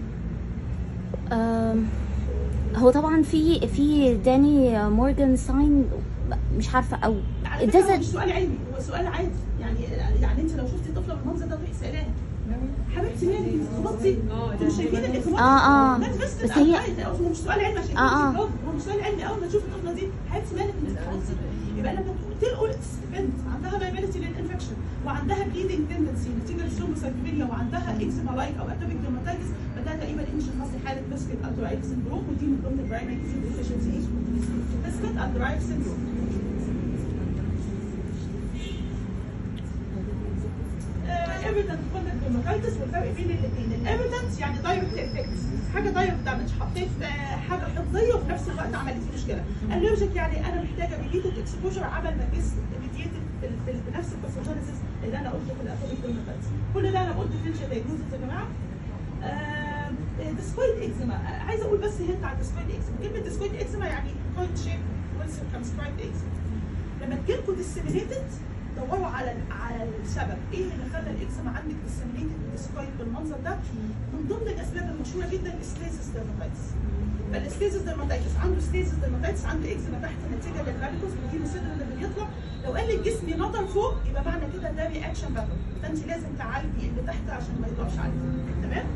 هو طبعا في في داني مورجان ساين مش عارفة أو doesn't مش سؤال علمي هو سؤال عادي. يعني يعني أنت لو شفتي طفلة بالمنظر ده تروحي سالها حبيبتي مالك؟ انت خبطتي أنتوا مش شايفين الاخبار آه آه. بس بس هي هو مش سؤال علمي عشان آه، آه. كده هو مش سؤال علمي أول ما تشوف الطفله دي حبيبتي مالك؟ انت خبطتي يبقى لما تلقوا بنت عندها liability لل infection وعندها bleeding tendency نتيجه لل thrombocytopenia وعندها eczema like أو atopic dermatitis فده تقريبا إيه شخصي حالة Wiskott-Aldrich syndrome ودي من ضمن ال primary deficiency Wiskott-Aldrich syndrome irritant contact dermatitis والفرق بين الاثنين ال irritant يعني direct effect حاجة direct damage حطيت آه، حاجة حفظية وفي نفس الوقت عملت مشكلة. allergic يعني أنا محتاجة repeated exposure عمل ما الجسم irritated بنفس ال pathogenesis اللي أنا قلته في ال atopic dermatitis كل ده أنا قلت differential diagnosis يا جماعة. discoid eczema عايزة أقول بس hint على discoid eczema كلمة discoid eczema يعني coin shape وال circumscribed eczema لما تجيلكوا disseminated دوروا على على السبب. إيه اللي خلى الاكزيما عندك disseminated discoid بالمنظر ده؟ من ضمن الأسباب المشهورة جدا ال stasis dermatitis فال stasis dermatitis عنده stasis dermatitis عنده اكزيما تحت نتيجه لل varicose بيجي له صدر اللي بيطلع. لو قال لك جسمي نطر فوق يبقى معنى كده ده reaction pattern فأنت لازم تعالجي اللي تحت عشان ما يطلعش عليك تمام؟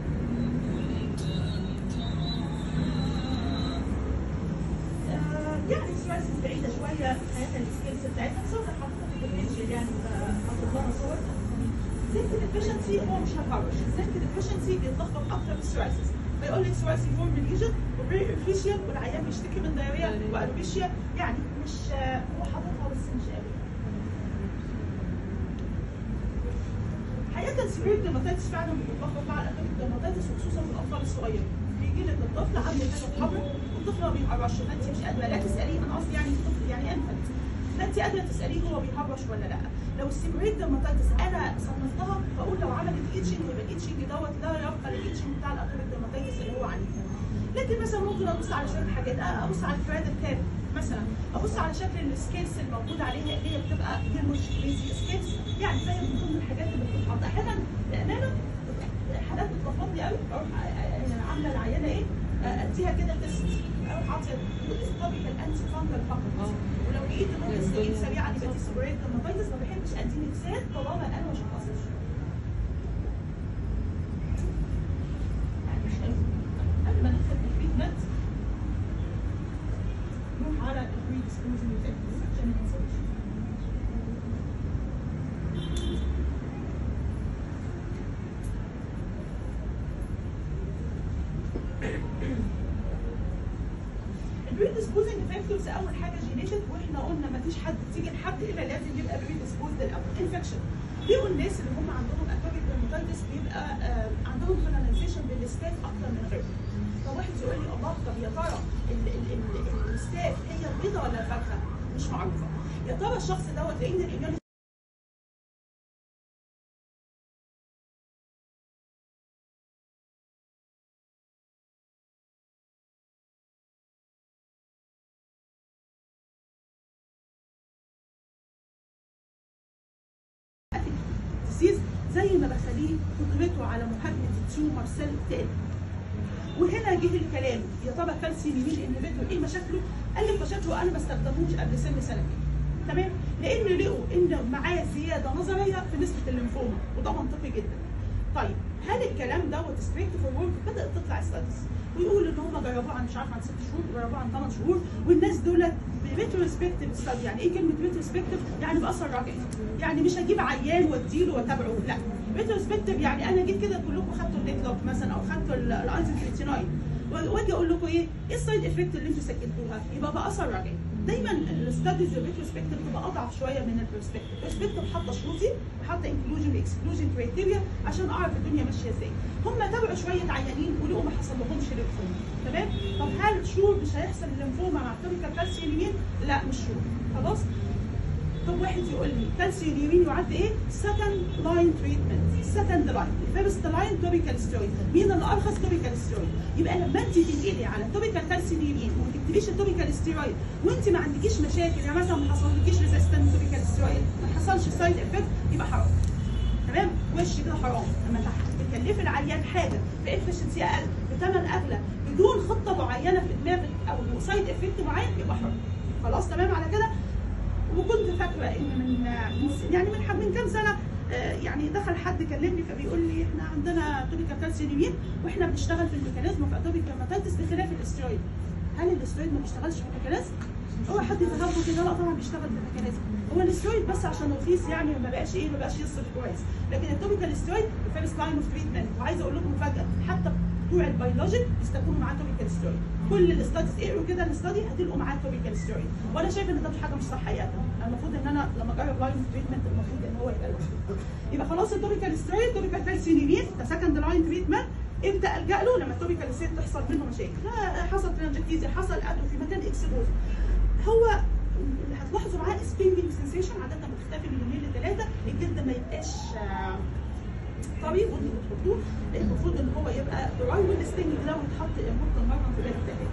آه، يعني سواسس بعيدة شوية حياتها ال scales بتاعتها بس zinc deficiency هو مش هكرش ال zinc deficiency بيتلخبط أكتر في السواسس فيقول لك psoriasiform lesion و periorificial والعيان بيشتكي من diarrhea و alopecia يعني مش هو حاططها بس مش قوي حقيقة ال seborrheic dermatitis فعلا بتتلخبط مع ال atopic dermatitis وخصوصا في الاطفال الصغيرين بيجي لك الطفل عنده حاجة حمراء والطفل ما بيهرش فانت مش قادره لا تساليه أنا قصدي يعني الطفل يعني infant فانت قادرة تسأليه هو بيهرش ولا لأ. لو ال seborrheic dermatitis أنا صنفتها بقول لو عملت itching يبقى ال itching دوت لا يبقى ال itching بتاع ال atopic dermatitis اللي هو عنيف لكن مثلا ممكن أبص على شوية حاجات. آه، أبص على ال cradle cap مثلا. أبص على شكل ال scales الموجود عليها اللي هي بتبقى greasy scales. يعني فهي من ضمن الحاجات اللي بتتحط. أحيانا بامانه حالات بتلخبطني قوي أروح عاملة العيانه إيه؟ أديها كده test أروح عاطيه topical antifungal فقط. ولو لقيت ممكن يبقى دي seborrheic dermatitis ما بحبش ادي ميكسات طالما أنا ما شخصتش يعني قوي. قبل ما ندخل في ال treatment نروح على ال predisposing عشان ما ننساش أول حاجة genetic وإحنا قلنا ما فيش حد تيجي لحد الا لازم يبقى predisposed الأول infection ليه الناس اللي هم عندهم atopic dermatitis بيبقى آه عندهم colonization بال staph أكتر من غيرهم. فواحد يقول لي الله طب يا ترى ال- ال- ال- ال staph هي البيضه ولا الفرخه؟ مش معروفة. يا ترى الشخص دوت لأن ال immunity بخليه قدرته على محاربه ال tumor cell تاني وهنا جه الكلام. يا ترى calcineurin inhibitor إيه مشاكله؟ قال لك مشاكله أنا ما استخدموش قبل سن سنتين تمام؟ لأن لقوا إن معاه زيادة نظرية في نسبة الليمفوما وده منطقي جدا. طيب هل الكلام دوت strict for work بدأت تطلع studies ويقول إن هم جربوه عن مش عارف عن ست شهور جربوه عن ثمان شهور والناس دولت ب retrospective study يعني إيه كلمة retrospective؟ يعني بأثر رجعي يعني مش هجيب عيان وأديله وأتابعه. لا. retrospective يعني أنا جيت كده كلكم خدتوا الليتلوك مثلا أو خدتوا 39 وأجي أقول لكم إيه؟ إيه ال side effect اللي أنتوا سجلتوها يبقى باثر رجعي دايما ال studies ال retrospective بتبقى أضعف شوية من ال prospective ال prospective حاطة شروطي وحاطه inclusion و exclusion criteria عشان أعرف الدنيا ماشية إزاي. هم تابعوا شوية عيانين ولقوا ما حصل لهمش ليمفوما تمام؟ طب هل sure مش هيحصل ليمفوما مع topical calcineurin لا مش sure خلاص؟ طب واحد يقول لي calcineurin يعد إيه؟ second line treatment second line ال first line topical steroid مين اللي ارخص topical steroid يبقى لما أنت تنقلي على topical calcineurin وما تكتبيش ال topical steroid وأنت ما عندكيش مشاكل يعني مثلا ما حصلكيش resistant topical steroid ما حصلش side effect يبقى حرام. تمام؟ وش كده حرام. لما تكلفي العيان حاجة ب efficiency أقل بثمن أغلى بدون خطة معينة في دماغك أو side effect معين يبقى حرام. خلاص؟ تمام؟ على كده؟ وكنت فاكرة ان من يعني من من كام سنة آه، يعني دخل حد كلمني فبيقول لي إحنا عندنا topical calcineurin وإحنا بنشتغل في ال mechanism في atopic dermatitis بخلاف الاسترويد هل الاسترويد ما بيشتغلش في ال mechanism؟ هو حد يفهمه كده؟ لا طبعا بيشتغل في ال mechanism. هو الاسترويد بس عشان رخيص يعني ما بقاش إيه ما بقاش يصرف كويس. لكن ال topical steroid first line of treatment وعايزه أقول لكم مفاجأة حتى بتوع ال biologic بيستخدموا معاه topical steroid كل ال studies اقروا كده ال study هتلقوا معاه topical steroid وأنا شايفة إن ده مش حاجة مش صح حقيقه المفروض إن أنا لما أجرب line treatment المفروض إن هو يبقى يبقى خلاص ال topical steroid topical calcineurin ده second line treatment إمتى ألجأ له؟ لما ال topical steroid تحصل منه مشاكل. حصل telangiectasia حصل atrophy مكان exposed هو هتلاحظوا معاه stinging sensation عادة بتختفي من يومين لثلاثه الجلد ما يبقاش وانتوا بتحطوه المفروض إن هو يبقى dry وال stinging ده ويتحط ممكن مرة في تاني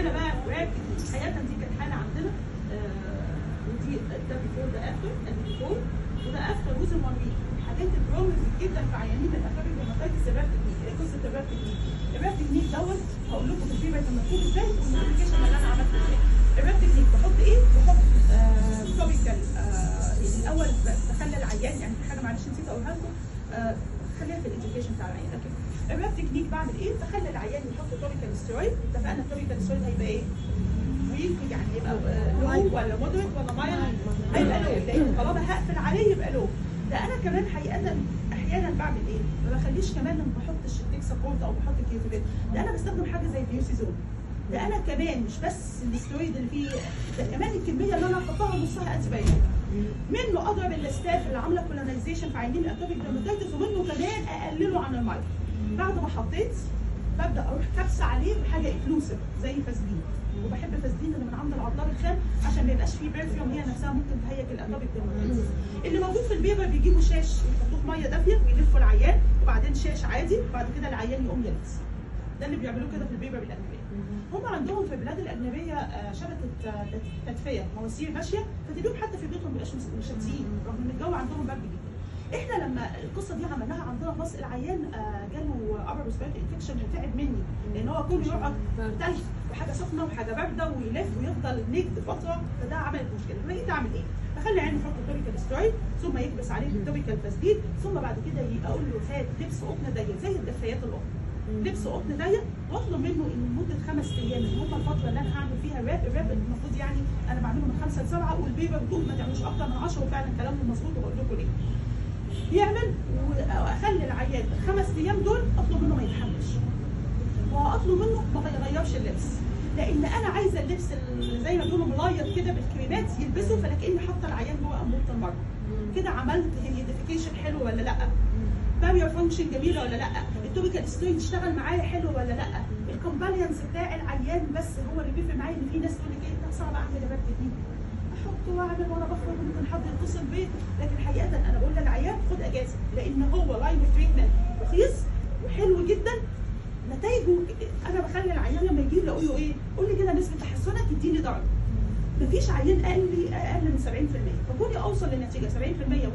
هنا بقى وراك حقيقة دي كانت حالة عندنا. آه، ودي ده before ده after ده before وده after within week الحاجات ال promising جدا في عيانين ال atopic dermatitis ال wrap technique إيه قصة ال wrap technique؟ ال wrap technique دوت هقول لكم في الفيبر لما تكون إزاي وال modification اللي أنا عملته إزاي ال wrap technique بحط إيه؟ بحط topical الأول بخلي العيان يعني في حاجة معلش نسيت اقولها لكم آه، خليها في ال education بتاع العيان لكن ال wrap technique بعمل إيه؟ بخلي العيان يحط topical steroid اتفقنا ال topical steroid هيبقى إيه؟ weak يعني يبقى low ولا moderate ولا mild. هيبقى low لأن طالما هقفل عليه يبقى low ده أنا كمان حقيقة أحيانا بعمل إيه؟ ما بخليش كمان ما بحطش التكسابورت أو بحط ال Cutivate ده أنا بستخدم حاجة زي Fucizone ده أنا كمان مش بس الاسترويد اللي فيه ده كمان الكمية اللي أنا هحطها نصها anti منه أضرب ال staph اللي عاملة colonization في عيانين ال atopic ومنه كمان أقلله عن الميه بعد ما حطيت ببدأ أروح كابسة عليه بحاجة occlusive زي فازلين وبحب فازلين اللي من عند العطار الخام عشان ما يبقاش فيه perfume هي نفسها ممكن تهيج ال atopic dermatitis اللي موجود في ال paper بيجيبوا شاش ويحطوه في مية دافية ويلفوا العيان وبعدين شاش عادي وبعد كده العيان يقوم يلبس. ده اللي بيعملوه كده في ال paper الأجنبية. هم عندهم في البلاد الأجنبية آه، شبكة آه، تد- تدفئه مواسير ماشيه فتلاقيهم حتى في بيوتهم مبقاش مس- مشمسين رغم إن الجو عندهم برد جدا. إحنا لما القصة دي عملناها عندنا في مصر العيان آه، جاله upper respiratory infection وتعب مني لأن هو كله يقعد تلج وحاجة سخنة وحاجة باردة ويلف ويفضل نجد فترة فده عملت مشكلة فبقيت اعمل إيه؟ بخلي عياني يحط topical steroid ثم يكبس عليه التوبيكال فاسدين ثم بعد كده أقول له هات لبس قطن ضيق زي الدفايات القطن لبس قطن ضيق واطلب منه إن لمدة خمس أيام اللي هم الفترة اللي أنا هعمل فيها الراب الراب المفروض يعني أنا بعمله من خمسة لسبعة والبيبر بتقول ما تعملوش أكتر من 10 وفعلا كلامهم مظبوط وبقول لكم ليه. يعمل وأخلي العيان الخمس أيام دول أطلب منه ما يتحملش. وأطلب منه ما يغيرش اللبس. لأن أنا عايزة اللبس زي ما بيقولوا ملايط كده بالكريمات يلبسه فانا كاني حاطة العيان جوه انبوبه المرض. كده عملت humidification حلو ولا لأ؟ barrier function جميلة ولا لأ؟ ال topical steroid اشتغل معايا حلو ولا لأ؟ ال compliance بتاع العيان بس هو اللي بيفرق معايا إن في ناس تقول لك إيه صعب أعمل الربط دي أحط واعمل وأنا بخرج ممكن حد يتصل بيا لكن حقيقة أنا بقول للعيان خد أجازة لأن هو line treatment رخيص وحلو جدا. نتائجه أنا بخلي العيان لما يجي لي أقول له إيه؟ قول لي كده نسبة تحسنك اديني درجة. مفيش عيان قال لي أقل من 70% فكوني أوصل لنتيجة 70%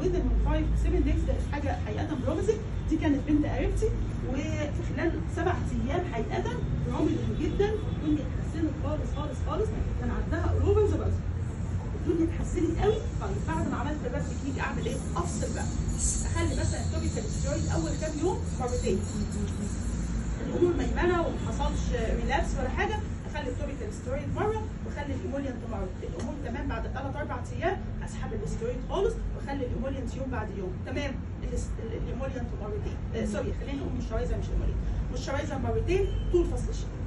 within من 5 7 days ده حاجة حقيقة promising دي كانت بنت قريبتي وفي خلال سبع أيام حقيقة promising جدا. الدنيا اتحسنت خالص خالص خالص. كان عندها over the الدنيا اتحسنت قوي طيب بعد ما عملت ال wrap technique أعمل إيه؟ أفصل بقى. أخلي مثلا ال topical steroid أول كام يوم مرتين. الأمور ميمنة وما حصلش relapse ولا حاجة أخلي ال topical steroid مرة وأخلي ال emollient مره الأمور تمام بعد ثلاث أربع أيام أسحب الاسترويد خالص وأخلي ال emollient يوم بعد يوم. تمام. ال emollient مرتين آه sorry خلينا نقول moisturizer مش emollient moisturizer مرتين طول فصل الشتاء.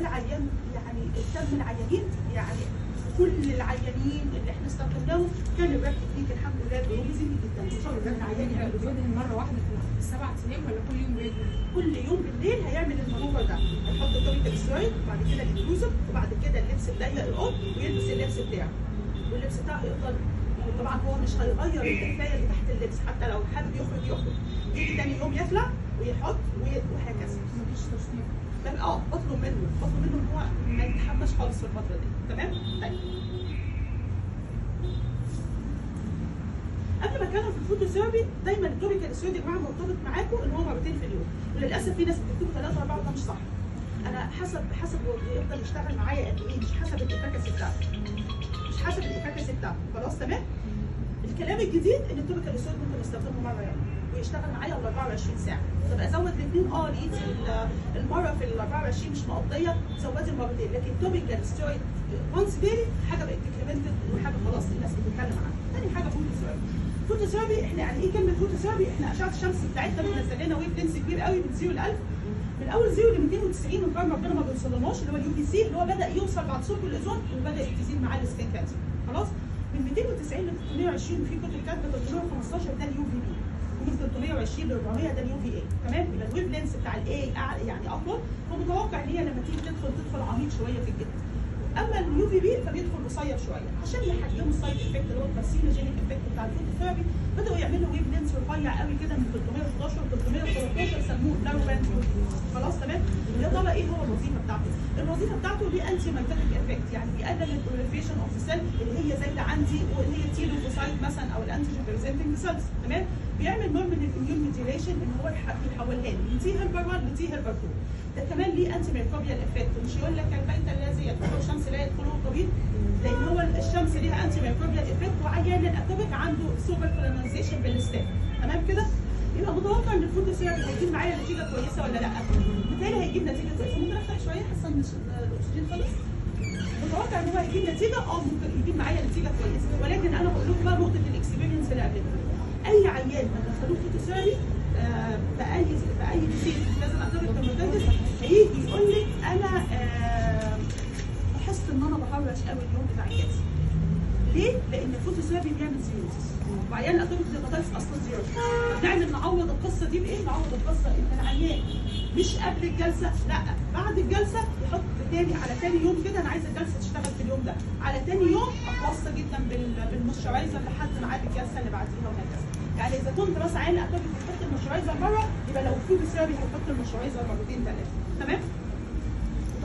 العيان يعني كم العيانين يعني كل العيانين اللي إحنا استخدمناهم كان ال wrap technique الحمد لله promising جدا إن شاء الله العيان يعمل بتودهن مرة واحدة في السبع أيام ولا كل يوم بيدهن؟ كل يوم بالليل هيعمل ال maneuver ده. هيحط topical steroid وبعد كده ال occlusive وبعد كده اللبس الضيق القطن ويلبس اللبس بتاعه. واللبس بتاعه يفضل طبعا هو مش هيغير الدفايه اللي تحت اللبس. حتى لو حابب يخرج يخرج يجي تاني يوم يخلع ويحط وي- وهكذا. مفيش تصنيف بل آه بطلب منه بطلب منه ان هو ما يتحمش خالص في الفترة دي. تمام؟ طيب. قبل ما اتكلم في ال phototherapy دايما ال topical steroid يا جماعة مرتبط معاكم إن هو مرتين في اليوم. وللأسف في ناس بتكتبوا ثلاثة اربعه وده مش صح. أنا حسب حسب هو بيفضل يشتغل معايا قد إيه. مش حسب ال efficacy بتاعته مش حسب ال efficacy بتاعته خلاص تمام؟ الكلام الجديد ان ال topical steroid ممكن استخدمه مرة يوم ويشتغل معايا ال 24 ساعة. طب ازود الاثنين آه لقيت ال- المرة في ال 24 مش مقضية زودي المرتين لكن topical steroid once daily حاجة بقت documented وحاجة خلاص الناس بتتكلم عنها ثاني حاجة phototherapy phototherapy إحنا يعني إيه كلمة phototherapy إحنا أشعة الشمس بتاعتنا بتنزل لنا wave length كبير قوي من 0 ل 1000 من أول 0 ل 290 من كرم ربنا ما بيوصلناش اللي هو ال UVC اللي هو بدأ يوصل بعد ثقب الاوزون وبدأ يزيد معاه ال skin cancer خلاص؟ من 290 ل 320 في كتب كاتبة 315 ده ال UVB 320 ل 400 ده ال UVA تمام؟ يبقى ال wave length بتاع ال A يعني اطول فمتوقع إن هي لما تيجي تدخل تدخل عميق شوية في الجسم أما ال UVB فبيدخل قصير شوية. عشان يحجموا ال side effect اللي هو ال carcinogenic effect بتاع ال phototherapy بدأوا يعملوا wave length رفيع قوي كده من 311 ل 313 سموه narrow band خلاص تمام؟ يا ترى إيه هو الوظيفة بتاعته؟ الوظيفة بتاعته دي anti-mitotic effect يعني بيقلل ال proliferation of cell اللي هي زايده عندي واللي هي T lymphocyte مثلا أو ال antigen presenting cells تمام؟ بيعمل نوع من ال immune modulation إن هو يح- يحولها لي. من T helper 1 ل T helper 2 ده كمان ليه antimicrobial effect مش يقول لك البيت الذي يدخله الشمس لا يدخله الطبيب. لأن هو الشمس ليها antimicrobial effect وعيان ال atopic عنده super colonization بال staph تمام كده؟ يبقى متوقع إن ال phototherapy هيجيب معايا نتيجة كويسة ولا لأ؟ بالتالي هيجيب نتيجة كويسة. ممكن افتح شوية؟ حاسه ان الاكسجين خلص متوقع إن هو هيجيب نتيجة؟ آه ممكن يجيب معايا نتيجة كويسة. ولكن أنا بقول لكم بقى نقطة ال experience اللي قبل كده أي عيان ما دخلوه phototherapy آه، باي بأي disease في اليوم بتاع الجلسه ليه؟ لأن ال phototherapy بيعمل xerosis وعيان ال atopic dermatitis أصلا xero نعمل نعوض القصة دي بإيه؟ نعوض القصة إن العيان مش قبل الجلسة لأ. بعد الجلسة يحط تاني على تاني يوم كده أنا عايزة الجلسة تشتغل في اليوم ده. على تاني يوم اتوصى جدا بال- بال moisturizer لحد ميعاد الجلسة اللي بعديها وهكذا. يعني إذا كنت مثلا عيان atopic بتحط ال moisturizer مرة يبقى لو phototherapy هتحط ال moisturizer مرتين ثلاثة تمام؟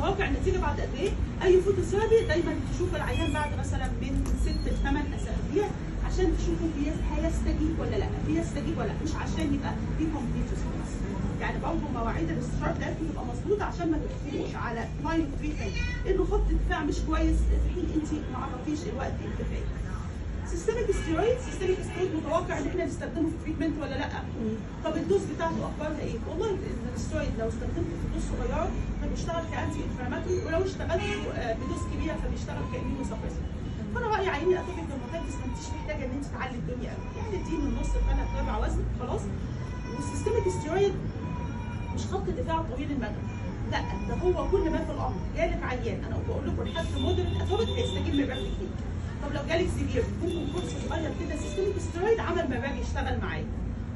متوقع النتيجه بعد قد إيه؟ اي therapy دايما تشوف العيان بعد مثلا من ست لثمان أسابيع عشان تشوفوا هي- هيستجيب ولا لا. هيستجيب ولا لا. مش عشان يبقى في complete response يعني برضه مواعيد الاستشاره بتاعتكم تبقى مظبوطه عشان ما تتفقوش على line treatment. إنه خط الدفاع مش كويس في حين انت ما عرفتيش الوقت الكفاية. systemic steroid systemic steroid متوقع إن إحنا نستخدمه في treatment ولا لأ. طب ال dose بتاعته أخبارها إيه؟ والله الستيرويد لو استخدمته في dose صغيرة فبيشتغل ك anti inflammatory ولو اشتغلته آه، ب dose كبيرة فبيشتغل ك immunosuppressor فأنا رأيي عيان atopic dermatitis ما انتش محتاجة إن أنت تعلي الدنيا قوي يعني اديه من نص لثلاث ارباع وزن خلاص. وال systemic steroid مش خط دفاع طويل المدى. لأ ده هو كل ما في الأمر. جالك عيان أنا بقول لكم لحد moderate atopic هيستجيب من طب لو جالك severe ممكن course صغير كده systemic steroid عمل ما باجي يشتغل معايا.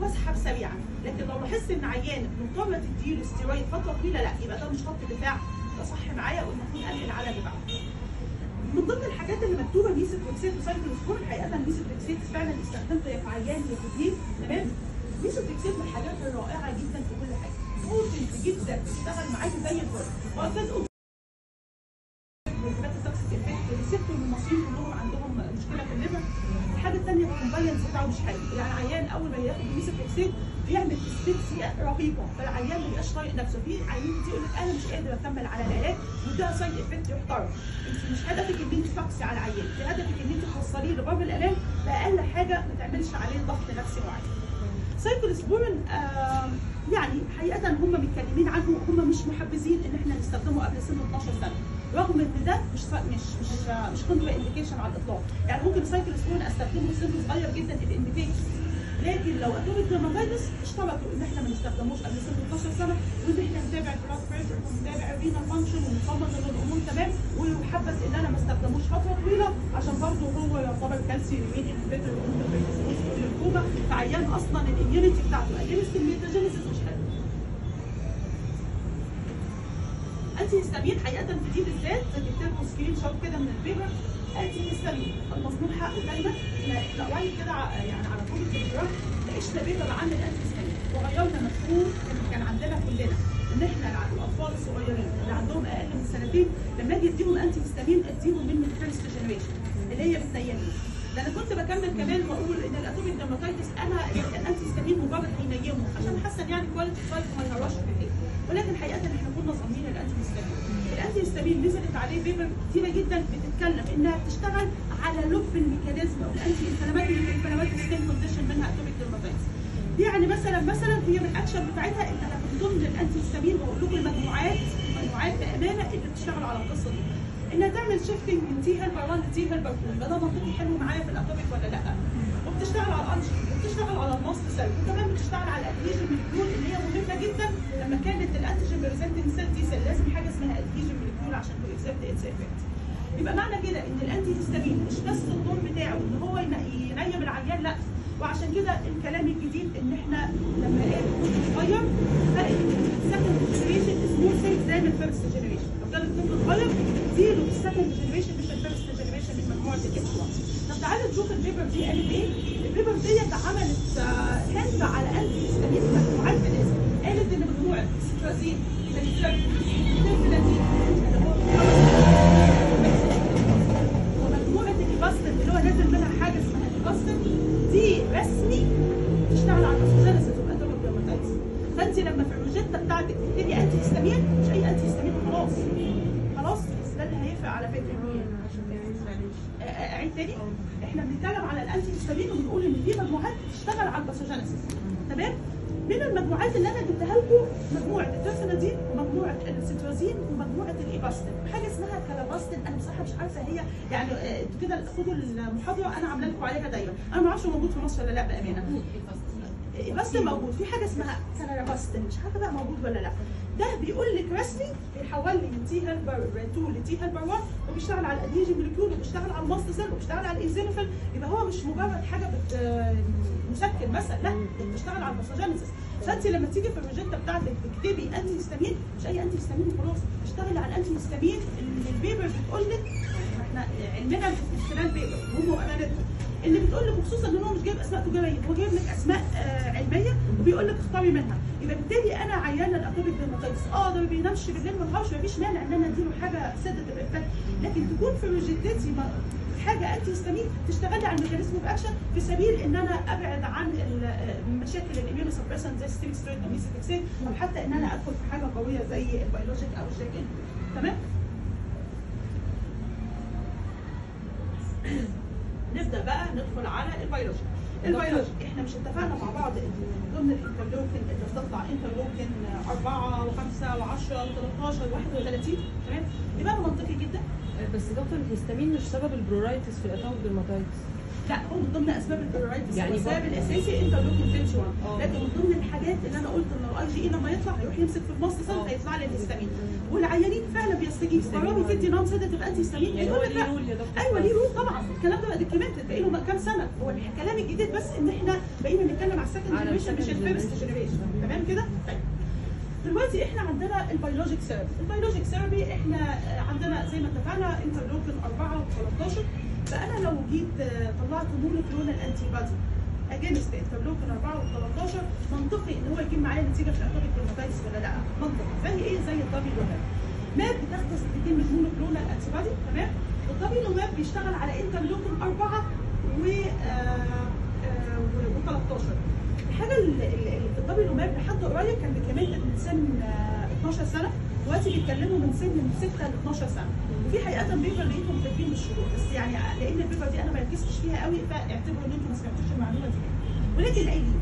واسحب سريعا. لكن لو لاحظت إن عيان مضطر تديله ستيرويد فترة طويلة لا يبقى ده مش خط دفاع. ده صح معايا والمفروض انقل على اللي بعده من ضمن الحاجات اللي مكتوبة ميسوفلوكسيت وسايكلوسبور الحقيقة الميسوفلوكسيت فعلا استخدمته في عيان اتنين تمام؟ ميسوفلوكسيت من الحاجات الرائعة جدا في كل حاجة. ممكن جدا تشتغل معاكي زي الفل. ميسوفلوكسيت بيعمل asthenia رهيبة. فالعيان ما بيبقاش طايق نفسه في عيان كتير يقول لك أنا مش قادر أكمل على العلاج وده side effect يحترم أنت مش هدفك إن أنت تقسي على العيان. أنت هدفك إن أنت توصليه لباب الامان باقل حاجة ما تعملش عليه ضغط نفسي معين. سايكلوسبورين آه يعني حقيقة هم متكلمين عنه هم مش محبذين إن إحنا نستخدمه قبل سن 12 سنة. رغم إن ده مش مش مش مش contraindication على الإطلاق. يعني ممكن السايكلوسبورين أستخدمه سن صغير جدا ال indication لكن لو atopic dermatitis اشترطوا إن إحنا ما نستخدموش قبل سن 12 سنة وإن إحنا نتابع ال blood pressure ونتابع ال renal function ونطمن ان الأمور تمام ويحبذ إن أنا ما استخدموش فترة طويلة عشان برضه هو يعتبر كالسيوم انهبيتور للكوما فعيان أصلا الإميونيتي بتاعته اجينست الميتاجينيسيس مش حلو. أنتي هيستامين حقيقة في دي بالذات جبت لكم سكرين شوت كده من البيبر. انتي هيستامين المظلوم حقه دايما قريب كده يعني على طول التليجرام ناقشنا بيبر عن الانتي هيستامين وغيرنا مفهوم كان- كان عندنا كلنا. إن إحنا الأطفال الصغيرين اللي عندهم أقل من سنتين لما أجي اديهم antihistamine أديهم من ال first generation اللي هي بتنيم ده أنا كنت بكمل كمان وأقول إن ال atopic dermatitis أنا ال antihistamine مجرد هينيمه عشان احسن يعني quality life ما يهرش في البيت ولكن حقيقه إحنا كنا ظالمين ال antihistamine histamine نزلت عليه papers كتيرة جدا بتتكلم إنها بتشتغل على لب ال mechanism أو ال anti inflammatory inflammatory skin condition منها atopic dermatitis يعني مثلا مثلا هي من الاكشن بتاعتها إن أنا من ضمن ال antihistamine بقول لكم المجموعات مجموعات بأمانة اللي بتشتغل على القصة دي. إنها تعمل shifting من T helper 1 ل T helper 2 يبقى ده منطقي حلو معايا في ال atopic ولا لأ. وبتشتغل على الانشي وبتشتغل على ال mast cell وكمان بتشتغل على ال adhesion molecule اللي هي مهمة جدا لما كانت ال antigen presenting cell T cell لازم حاجة اسمها adhesion molecule عشان to exert its effect يبقى معنى كده إن ال antihistamine مش بس الدور بتاعه إن هو ين- ينيم العيان لأ. وعشان كده الكلام الجديد إن إحنا لما صغير بقت السكند جنريشن سمول سيل زي من الفيرست جنريشن لو كان الطفل صغير اديله السكند جنريشن مش الفيرست جنريشن من مجموعة الاتش 1 طب تعالوا نشوف البيبر دي قالت إيه؟ البيبر ديت عملت هند على أنتي هيستامين مجموعات في الاسم قالت إن مجموعة سترازين تاني إحنا بنتكلم على ال antihistamine وبنقول إن في مجموعات بتشتغل على ال pathogenesis. تمام؟ من المجموعات اللي أنا جبتها لكم مجموعة ال terfenadine ومجموعة ال cetirizine ومجموعة ال ebastine. حاجة اسمها clemastine أنا بصراحة مش عارفة هي يعني آه، كده خدوا المحاضرة أنا عاملة لكم عليها دايما. أنا ما أعرفش موجود في مصر ولا لأ بأمانة. بس موجود. في حاجة اسمها كاناراستين مش عارفة بقى موجود ولا لأ. ده بيقول لك رسمي بيحول لي من T helper 2 ل T helper 1 وبيشتغل على ال adhesion molecule وبيشتغل على ال mast cell وبيشتغل على ال eosinophil يبقى هو مش مجرد حاجة بت مسكن مثلا لا ده بتشتغل على ال pathogenesis فأنت لما تيجي في الروشتة بتاعتك تكتبي antihistamine مش اي antihistamine وخلاص اشتغلي على ال antihistamine اللي ال paper بتقول لك إحنا علمنا من خلال paper هم وامانتهم اللي بتقول لك خصوصا إن هو مش جايب أسماء تجارية هو جايب لك أسماء آه علمية وبيقول لك اختاري منها. يبقى بالتالي أنا عيانه ال atopic dermatitis آه ده ما بينامش بالليل ما بينهارش مفيش مانع إن أنا أديله حاجة sedative effect لكن تكون في روشتتي حاجة antihistamine تشتغلي على ال mechanism of action في سبيل إن أنا أبعد عن مشاكل ال immunosuppressant زي systemic steroid أو أو حتى إن أنا أدخل في حاجة قوية زي ال biologic أو ال JAK تمام؟ نبدأ بقى ندخل على ال biologic ال biologic إحنا مش اتفقنا مع بعض إن من ضمن ال interleukin اللي بتطلع interleukin 4 و5 و10 و13 و31 تمام؟ يبقى منطقي جدا. بس دكتور الهستامين مش سبب ال pruritus في ال atopic dermatitis لا هو من ضمن أسباب ال pruritus يعني السبب الأساسي 21 آه. لكن من ضمن الحاجات اللي أنا قلت ان الاي جي إي لما يطلع هيروح يمسك في ال mast cell آه. هيطلع لي الهستامين والعيانين فعلا بيستجيب جربي تدي non sedative antihistamine يقول لك يا دكتور أيوه ليه role طبعا. الكلام ده بقى documented بقى له كام سنة. هو الكلام الجديد بس إن إحنا بقينا نتكلم على ال second generation مش ال first. generation تمام كده؟ طيب. دلوقتي إحنا عندنا ال biologic therapy ال biologic therapy إحنا عندنا زي ما اتفقنا interleukin 4 و13 فأنا لو جيت آه، طلعت monoclonal antibody against interleukin 4 و13 منطقي إن هو يجيب معايا نتيجة في ال atopic dermatitis ولا لأ؟ منطقي. زي إيه؟ زي ال dupilumab بتاخد ستين من monoclonal antibody تمام؟ وال dupilumab بيشتغل على interleukin 4 و و13 الحاجة اللي في ال dupilumab لحد قريب كان بيكملت من سن آه، 12 سنة دلوقتي بيتكلموا من سن من 6 ل 12 سنة. وفي حقيقة paper لقيتهم كاتبين بالشهور بس يعني لأن ال paper دي أنا ما ركزتش فيها قوي فاعتبروا إن أنتم ما سمعتوش المعلومة دي. ولكن العيلين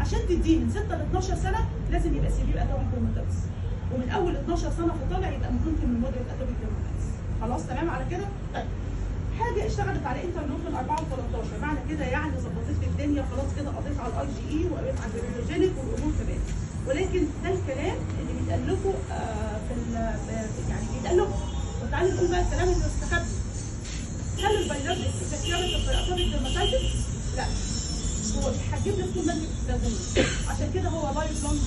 عشان تديه من 6 ل 12 سنة لازم يبقى severe atopic dermatitis ومن أول 12 سنة فطالع يبقى ممكن من moderate atopic dermatitis خلاص تمام على كده؟ طيب. حاجة اشتغلت على interleukin 4 و13 معنى كده يعني ظبطت لي الدنيا خلاص كده قضيت على الاي جي اي وقضيت على البيولوجينيك والأمور تمام. ولكن ده الكلام لكم آه، في يعني لكم وتعالوا نقول بقى الكلام اللي مستخبي هل curative في atopic dermatitis؟ لا هو بيحجم لك طول ما انت بتستخدمه. عشان كده هو lifelong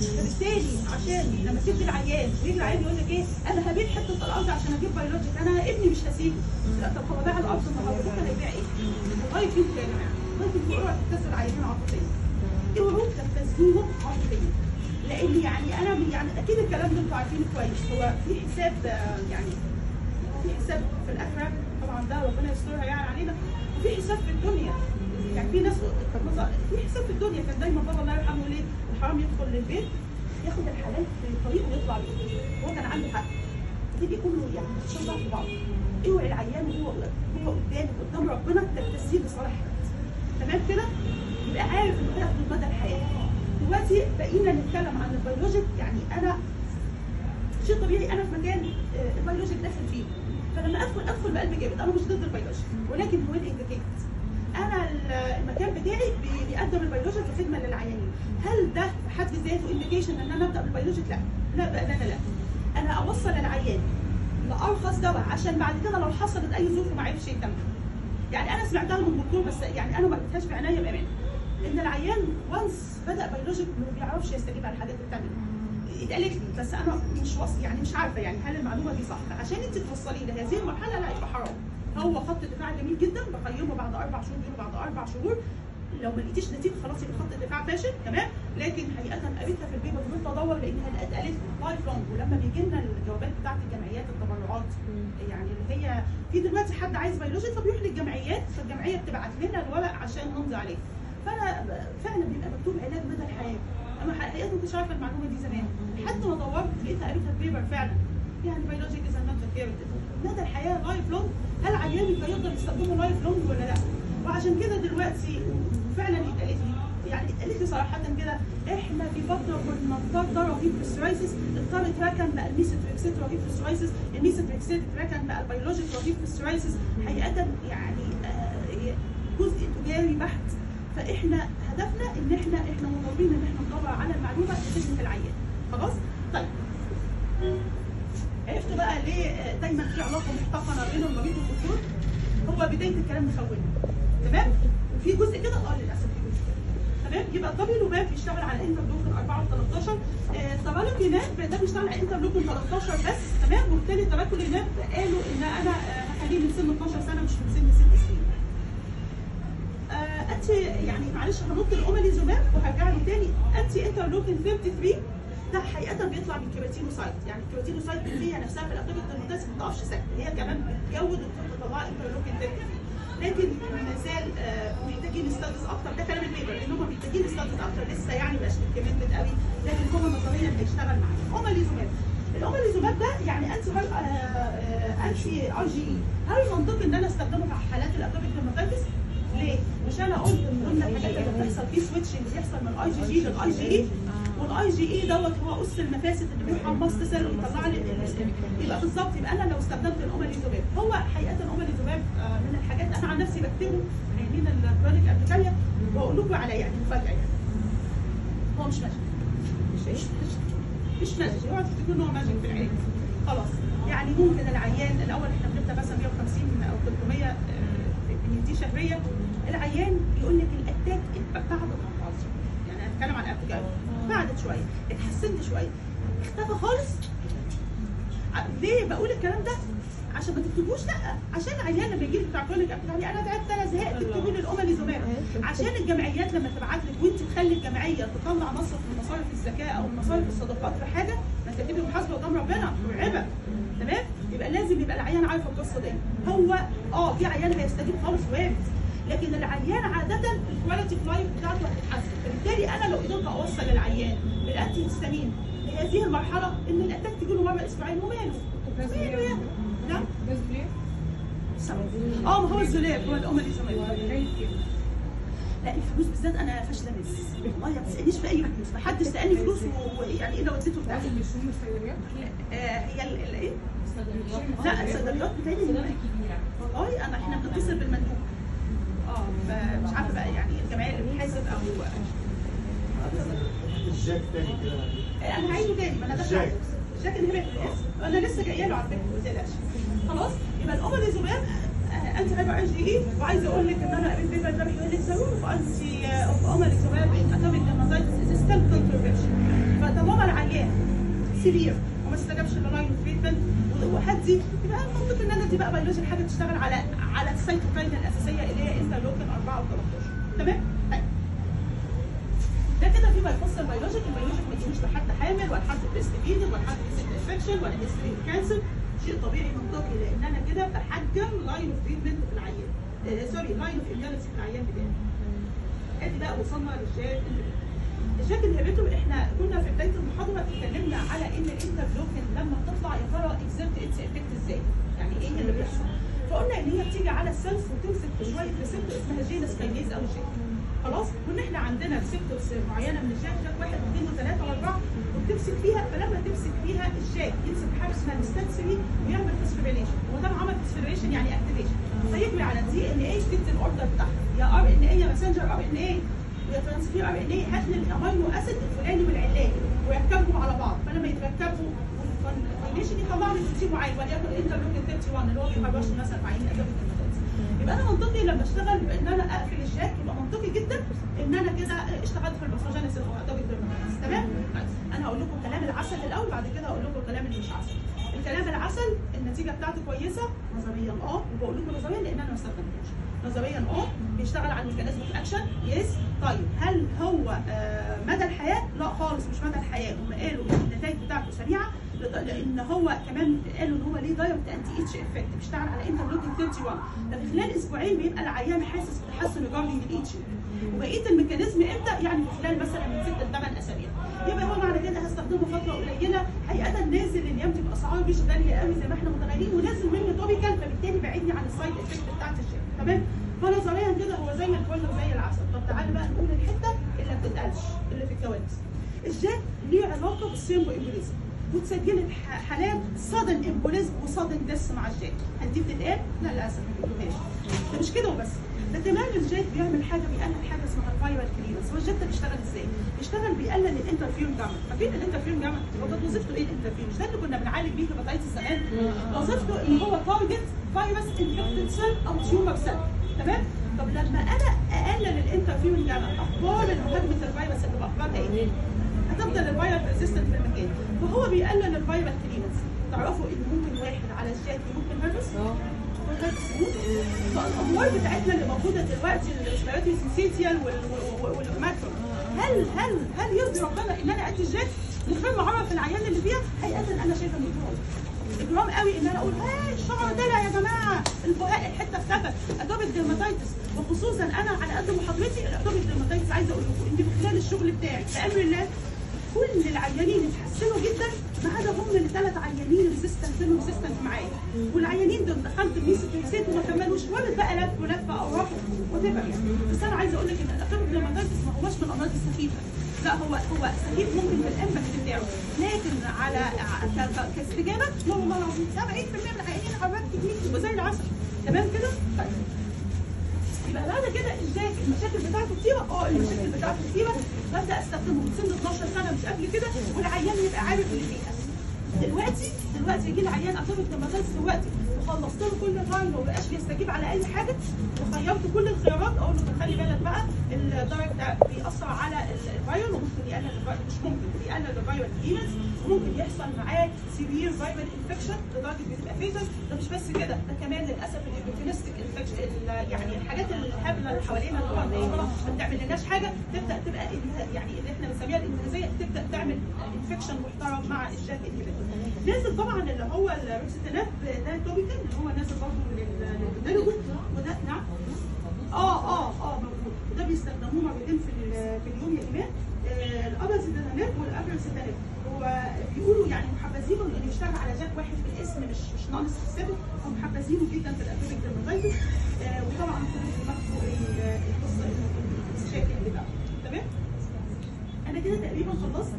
فبالتالي عشان لما تدي العيان ويجي العيان يقول لك إيه؟ أنا هبيع حتة الأرض عشان أجيب بيولوجيك أنا ابني مش هسيبه. لا طب هو باع الأرض النهارده بكره هيبيع إيه؟ لغايه فيكم يا جماعة لغايه فيكم اوعوا تبتزوا العيانين عاطفيا اوعوا تبتزوهم عاطفيا لأن يعني أنا يعني أكيد الكلام ده أنتوا عارفينه كويس. هو في حساب آه، يعني في حساب في الاخره طبعا ده ربنا يسترها يعني علينا. وفي حساب في الدنيا. يعني في ناس في حساب في الدنيا كان دايما بابا الله يرحمه ليه الحرام يدخل للبيت ياخد الحلال في طريقه ويطلع بيه. هو كان عنده حق. تيجي كله يعني تشبع في بعض اوعي العيان وهو هو قدامك قدام ربنا تبتسيه لصالح حد تمام كده؟ يبقى عارف إنه هياخده مدى الحياة. دلوقتي بقينا نتكلم عن ال biologic يعني أنا شيء طبيعي أنا في مكان آه، ال biologic داخل فيه. فلما أدخل أدخل بقلب جامد أنا مش ضد ال biologic ولكن هو ال indicated أنا ال- المكان بتاعي بي- بيقدم ال biologic كخدمه للعيانين. هل ده في حد ذاته indication إن أنا أبدأ بال biologic؟ لا. لا بامانه لا أنا أوصل العيان لأرخص دواء عشان بعد كده لو حصلت أي ظروف ما عرفش يكمل يعني أنا سمعتها من دكتور بس يعني أنا ما قلتهاش بعنايه بأمانة. إن العيان once بدأ biologic ما بيعرفش يستجيب على الحاجات الثانية اتقالت لي بس أنا مش وص... يعني مش عارفة يعني هل المعلومة دي صح. عشان انت توصلي لهذه المرحلة لا يبقى حرام. هو خط دفاع جميل جدا بقيمه بعد أربع شهور بيقولوا بعد أربع شهور. لو ما لقيتيش نتيجة خلاص يبقى خط الدفاع فاشل تمام؟ لكن حقيقه قريتها في ال paper فضلت ادور لأنها اتقالت lifelong ولما بيجي لنا الجوابات بتاعت الجمعيات التبرعات يعني اللي هي في دلوقتي حد عايز biologic فبيروح للجمعيات. فالجمعية بتبعت لنا الورق عشان نمضي عليه. فأنا فعلا بيبقى مكتوب علاج مدى الحياة. أنا حقيقة ما كنتش عارفة المعلومة دي زمان. لحد ما دورت لقيتها قريتها في paper فعلا. يعني biologic is مدى الحياة lifelong هل عياني هيقدر يستخدمه lifelong ولا لأ؟ وعشان كده دلوقتي فعلا اتقالت لي يعني اتقالت لي صراحة كده إحنا في فترة كنا نضطر ده رهيب في ال psoriasis اضطر اتركن بقى الميثوتريكسيت رهيب في ال psoriasis ال methotrexate اتركن بقى ال biologic رهيب في ال psoriasis حقيقه يعني آه، جزء تجاري بحت. فإحنا هدفنا إن إحنا إحنا مطالبين إن إحنا ندور على المعلومة في خدمة العيان. خلاص؟ طيب. عرفتوا بقى ليه دايما في علاقة محتقنه بين المريض والدكتور هو بداية الكلام مخوني تمام؟ وفي جزء كده آه للأسف في جزء كده. تمام؟ يبقى ال dupilumab بيشتغل على interleukin 4 و13 ال tralokinumab ده بيشتغل على interleukin 13 بس. تمام؟ وبالتالي ال tralokinumab قالوا إن أنا آه، هخليه من سن 12 سنة مش من سن 6 سنين. ال anti يعني معلش هنط ال omalizumab وهرجع له تاني. anti interleukin 33 ده حقيقة بيطلع من keratinocyte يعني ال keratinocyte هي نفسها في ال atopic dermatitis ما بتقفش ساكته هي كمان بتجود وبتطلع interleukin 33 لكن ما زال آه، محتاجين studies أكتر. ده كلام ال paper إن هم محتاجين studies أكتر. لسه يعني مش documented قوي. لكن هو نظريا هيشتغل معانا omalizumab ال omalizumab ده يعني anti هل anti IgE هل منطقي إن أنا أستخدمه في حالات ال atopic dermatitis؟ ليه؟ مش أنا قلت من ضمن الحاجات اللي بتحصل. في switching بيحصل من الاي جي جي للاي جي اي والاي جي اي دوت هو اس المفاسد اللي بي mast cell ويطلع لي يبقى بالظبط يبقى أنا لو استخدمت ال omalizumab هو حقيقه ال omalizumab آه، من الحاجات. أنا عن نفسي بكتبه عيانين ال chronic urticaria وأقول لكم عليه يعني مفاجأة يعني. هو مش ماشي مش إيه؟ مش magic اوعوا تفتكروا إن هو magic في العيان. خلاص. يعني ممكن العيان الأول إحنا بنبدأ مثلا 150 أو 300 شهرية العيان يقول لك ال attack بعد الانفاز يعني أنا هتكلم عن ال attack بعدت شوية اتحسنت شوية. اختفى خالص؟ ليه بقول الكلام ده؟ عشان ما تكتبوش لأ. عشان العيان لما يجي لي بتاع chronic urticaria أنا تعبت أنا زهقت اكتبوا لي ال omalizumab عشان الجمعيات لما تبعت لك وأنت تخلي الجمعية تطلع مصرف من مصارف الزكاة أو مصارف الصدقات في حاجة ما انت كده محاسبة قدام ربنا مرعبة. تمام؟ يبقى لازم يبقى العيان عارف القصة دي. هو آه في عيان هيستجيب خالص وارد لكن العيان عادة ال quality of life بتاعته هتتحسن. فبالتالي أنا لو قدرت أوصل العيان بال antihistamine لهذه المرحلة إن ال attack تجي له مرة أسبوعين وماله ماله. يعني نعم؟ بس؟ آه ما هو ال Xolair هو ال omalizumab لا الفلوس بالذات أنا فاشلة ناس والله ما تسألنيش في أي فلوس ما حدش سألني فلوس ويعني إيه لو اديته بتاع لازم يشوفوا الصيدليات بتاعتي والله أنا إحنا بنتصل بالمندوب آه فمش عارفة بقى يعني الجمعية اللي بتحاسب أو ال JAK تاني كده أنا هعيده تاني ما أنا داخلة ال JAK. ال JAK اللي هي أنا لسه جاية له على فكرة ما تقلقش. خلاص يبقى ال omalizumab آه، anti هيبقى IgE وعايزة أقول لك إن أنا قريت paper امبارح يقول لك ضروري في anti omalizumab in atopic dermatitis is still controversial فطالما العيان severe وما استجابش لل line treatment وهدي يبقى المنطق إن أنا دي بقى biologic حاجة تشتغل على على ال cytokine الأساسية اللي هي interleukin 4 و13 تمام؟ طيب. ده كده فيما يخص ال biologic ال biologic ما تجيبوش لحد حامل ولا حد breast feeding ولا حد infection ولا history cancer شيء طبيعي منطقي لأن أنا كده بحجم line of treatment في العيان. sorry line of في العيان بتاعي ادي بقى وصلنا لل JAK inhibitor ال JAK inhibitor إحنا كنا في بداية المحاضرة اتكلمنا على إن ال interleukin لما بتطلع يا ترى exert its effect إزاي؟ يعني إيه اللي بيحصل؟ فقلنا إن هي بتيجي على ال cells وتمسك في شوية receptor اسمها Janus kinase أو JAK خلاص وإن إحنا عندنا receptors معينة من ال JAK JAK واحد واثنين وثلاثة وأربعة وبتمسك فيها فلما تمسك فيها ال JAK يمسك حاجة اسمها ال STAT3 ويعمل phosphorylation وما دام عمل phosphorylation يعني activation فيجري على ال DNA تدي ال order بتاعها. يا ار ان اي يا ماسنجر ار ان اي يا ترانسفير ار ان اي هات لي ال amino acid الفلاني والعلاني ويركبهم على بعض فلما يتركبوا وال conformation يطلع لي بروتين معين وليكن interleukin 31 اللي هو بيحرش مثلا في عيان يبقى أنا منطقي لما أشتغل بإن أنا أقفل ال JAK يبقى منطقي جدا إن أنا كده اشتغلت في ال pathogenesis of ال dermatitis تمام؟ طيب أنا هقول لكم كلام العسل الأول بعد كده هقول لكم الكلام اللي مش عسل. الكلام العسل النتيجة بتاعته كويسة نظريا. آه وبقول لكم نظريا لأن أنا ما استخدمتوش. نظريا آه بيشتغل على ال mechanism of action. yes طيب هل هو آه مدى الحياة؟ لا خالص مش مدى الحياة. هم قالوا إن النتائج بتاعته سريعة لأن هو كمان قالوا إن هو ليه direct anti itch effect بيشتغل على interleukin 31 ففي خلال أسبوعين بيبقى العيان حاسس بتحسن regarding ال itch وبقية ال mechanism إمتى؟ يعني في خلال مثلا من 6 ل 8 أسابيع. يبقى هو معنى كده هستخدمه فترة قليلة. حقيقه نازل الأيام تبقى اسعاره مش غالية قوي زي ما إحنا متخيلين ونازل منه topical فبالتالي بعدني عن ال side effect بتاعت الشركة. تمام؟ فنظريا كده هو زي الفل وزي العسل. طب تعالى بقى نقول الحتة اللي ما بتتقالش اللي في الكواليس ال JAK ليه علاقة بال thromboembolism واتسجلت ح- حالات sudden embolism و sudden death مع ال JAK هل دي بتتقال؟ لا للأسف ما بتقولهاش ده مش كده وبس. ده كمان ال JAK بيعمل حاجة بيقلل حاجة اسمها ال viral clearance هو ال JAK ده بيشتغل إزاي؟ بيشتغل بيقلل ال interferon gamma فاكرين الانترفيون كانت وظيفته إيه الانترفيون؟ مش ده اللي كنا بنعالج بيه hepatitis زمان؟ وظيفته ان هو target virus infected cell أو tumor cell تمام؟ طب لما أنا أقلل ال interferon gamma أخبار المهاجمه الفيروس اللي باخبارها إيه؟ هتفضل الفيروس resistant في المكان. فهو بيقلل ال virus clearance تعرفوا إن ممكن واحد على الجاك ممكن هيربس برونكايتس تموت فالاموال بتاعتنا اللي موجودة دلوقتي الريسبيراتوري سينسيتيال والماكرو. هل هل هل يرضي ربنا إن أنا أدي الجيت من غير ما اعرف العيان اللي فيها؟ حقيقه أنا شايفة إنه اجرام قوي إن أنا أقول هاي الشعر طلع يا جماعة. البهاء الحتة اختفت اتوبيك ديرماتايتس وخصوصا أنا على قد محاضرتي الاتوبيك ديرماتايتس عايزة أقول لكم إن من خلال الشغل بتاعي بأمر الله كل العيانين اتحسنوا جدا ما عدا هم الثلاث عيانين resistant resistant معايا. والعيانين دول دخلت الميسوتريكسيت وما كملوش ولا بقى لف ولف أو راح وات بس أنا عايزة أقول لك إن ال atopic dermatitis ما هوش من الامراض السخيفة. لا هو هو سخيف ممكن في ال impact بتاعه لكن على كاستجابة والله العظيم 70% من العيانين عربات تجميل تبقى زي العسل. تمام كده؟ طيب. يبقى بعد كده إزاي؟ المشاكل بتاعته كتيرة. آه المشاكل بتاعته كتيرة. ببدأ أستخدمه من سن 12 سنة مش قبل كده. والعيان يبقى عارف اللي فيها. دلوقتي دلوقتي يجي العيان atopic dermatitis دلوقتي. وخلصت له كل الراي وما بقاش بيستجيب على أي حاجة. وخيرت كل الخيارات. أقول له خلي بالك بقى ال JAK ده بيأثر على ال- الفيروس. وممكن يقلل الفيروس مش ممكن بيقلل ال viral defense وممكن يحصل معاه severe virus infection لدرجه بتبقى fatal ده مش بس كده ده كمان للأسف infection يعني الحاجات الهبله اللي حوالينا اللي هو الكورونا ما بتعملناش حاجة تبدأ تبقى يعني اللي إحنا بنسميها الانفلونزيه تبدأ تعمل infection محترم مع ال JAK inhibitor نازل طبعا اللي هو ال ruxolitinib ده topical اللي هو نازل برضه للدرجه وده نعم. آه آه آه موجود وده بيستخدموه مرتين في في اليوم يا ايمان آه، وال abrocitinib هو بيقولوا يعني محبذينه لأنه يشتغل على JAK واحد في الاسم مش مش non specific هم محبذينه جدا في ال atopic dermatitis آه، وطبعا كلكم مكتوب القصة المشاكل بتاعته تمام أنا كده تقريبا خلصت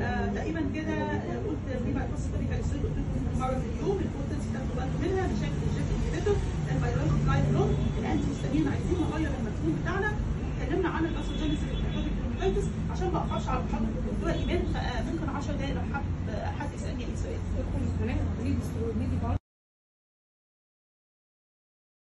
آه تقريبا كده آه، قلت بما يخص طريقه الاسلوب قلت لكم مره في اليوم البورتنس تاخدوا بالكم منها. مشاكل ال JAK inhibitor ال virus clearance ال antihistamine عايزين نغير المفهوم بتاعنا. اتكلمنا عن ال pathogenesis ال atopic dermatitis عشان ما اقفش على محاضره الدكتوره ايمان آه، ممكن 10 دقائق لو حد حد يسألني أي سؤال.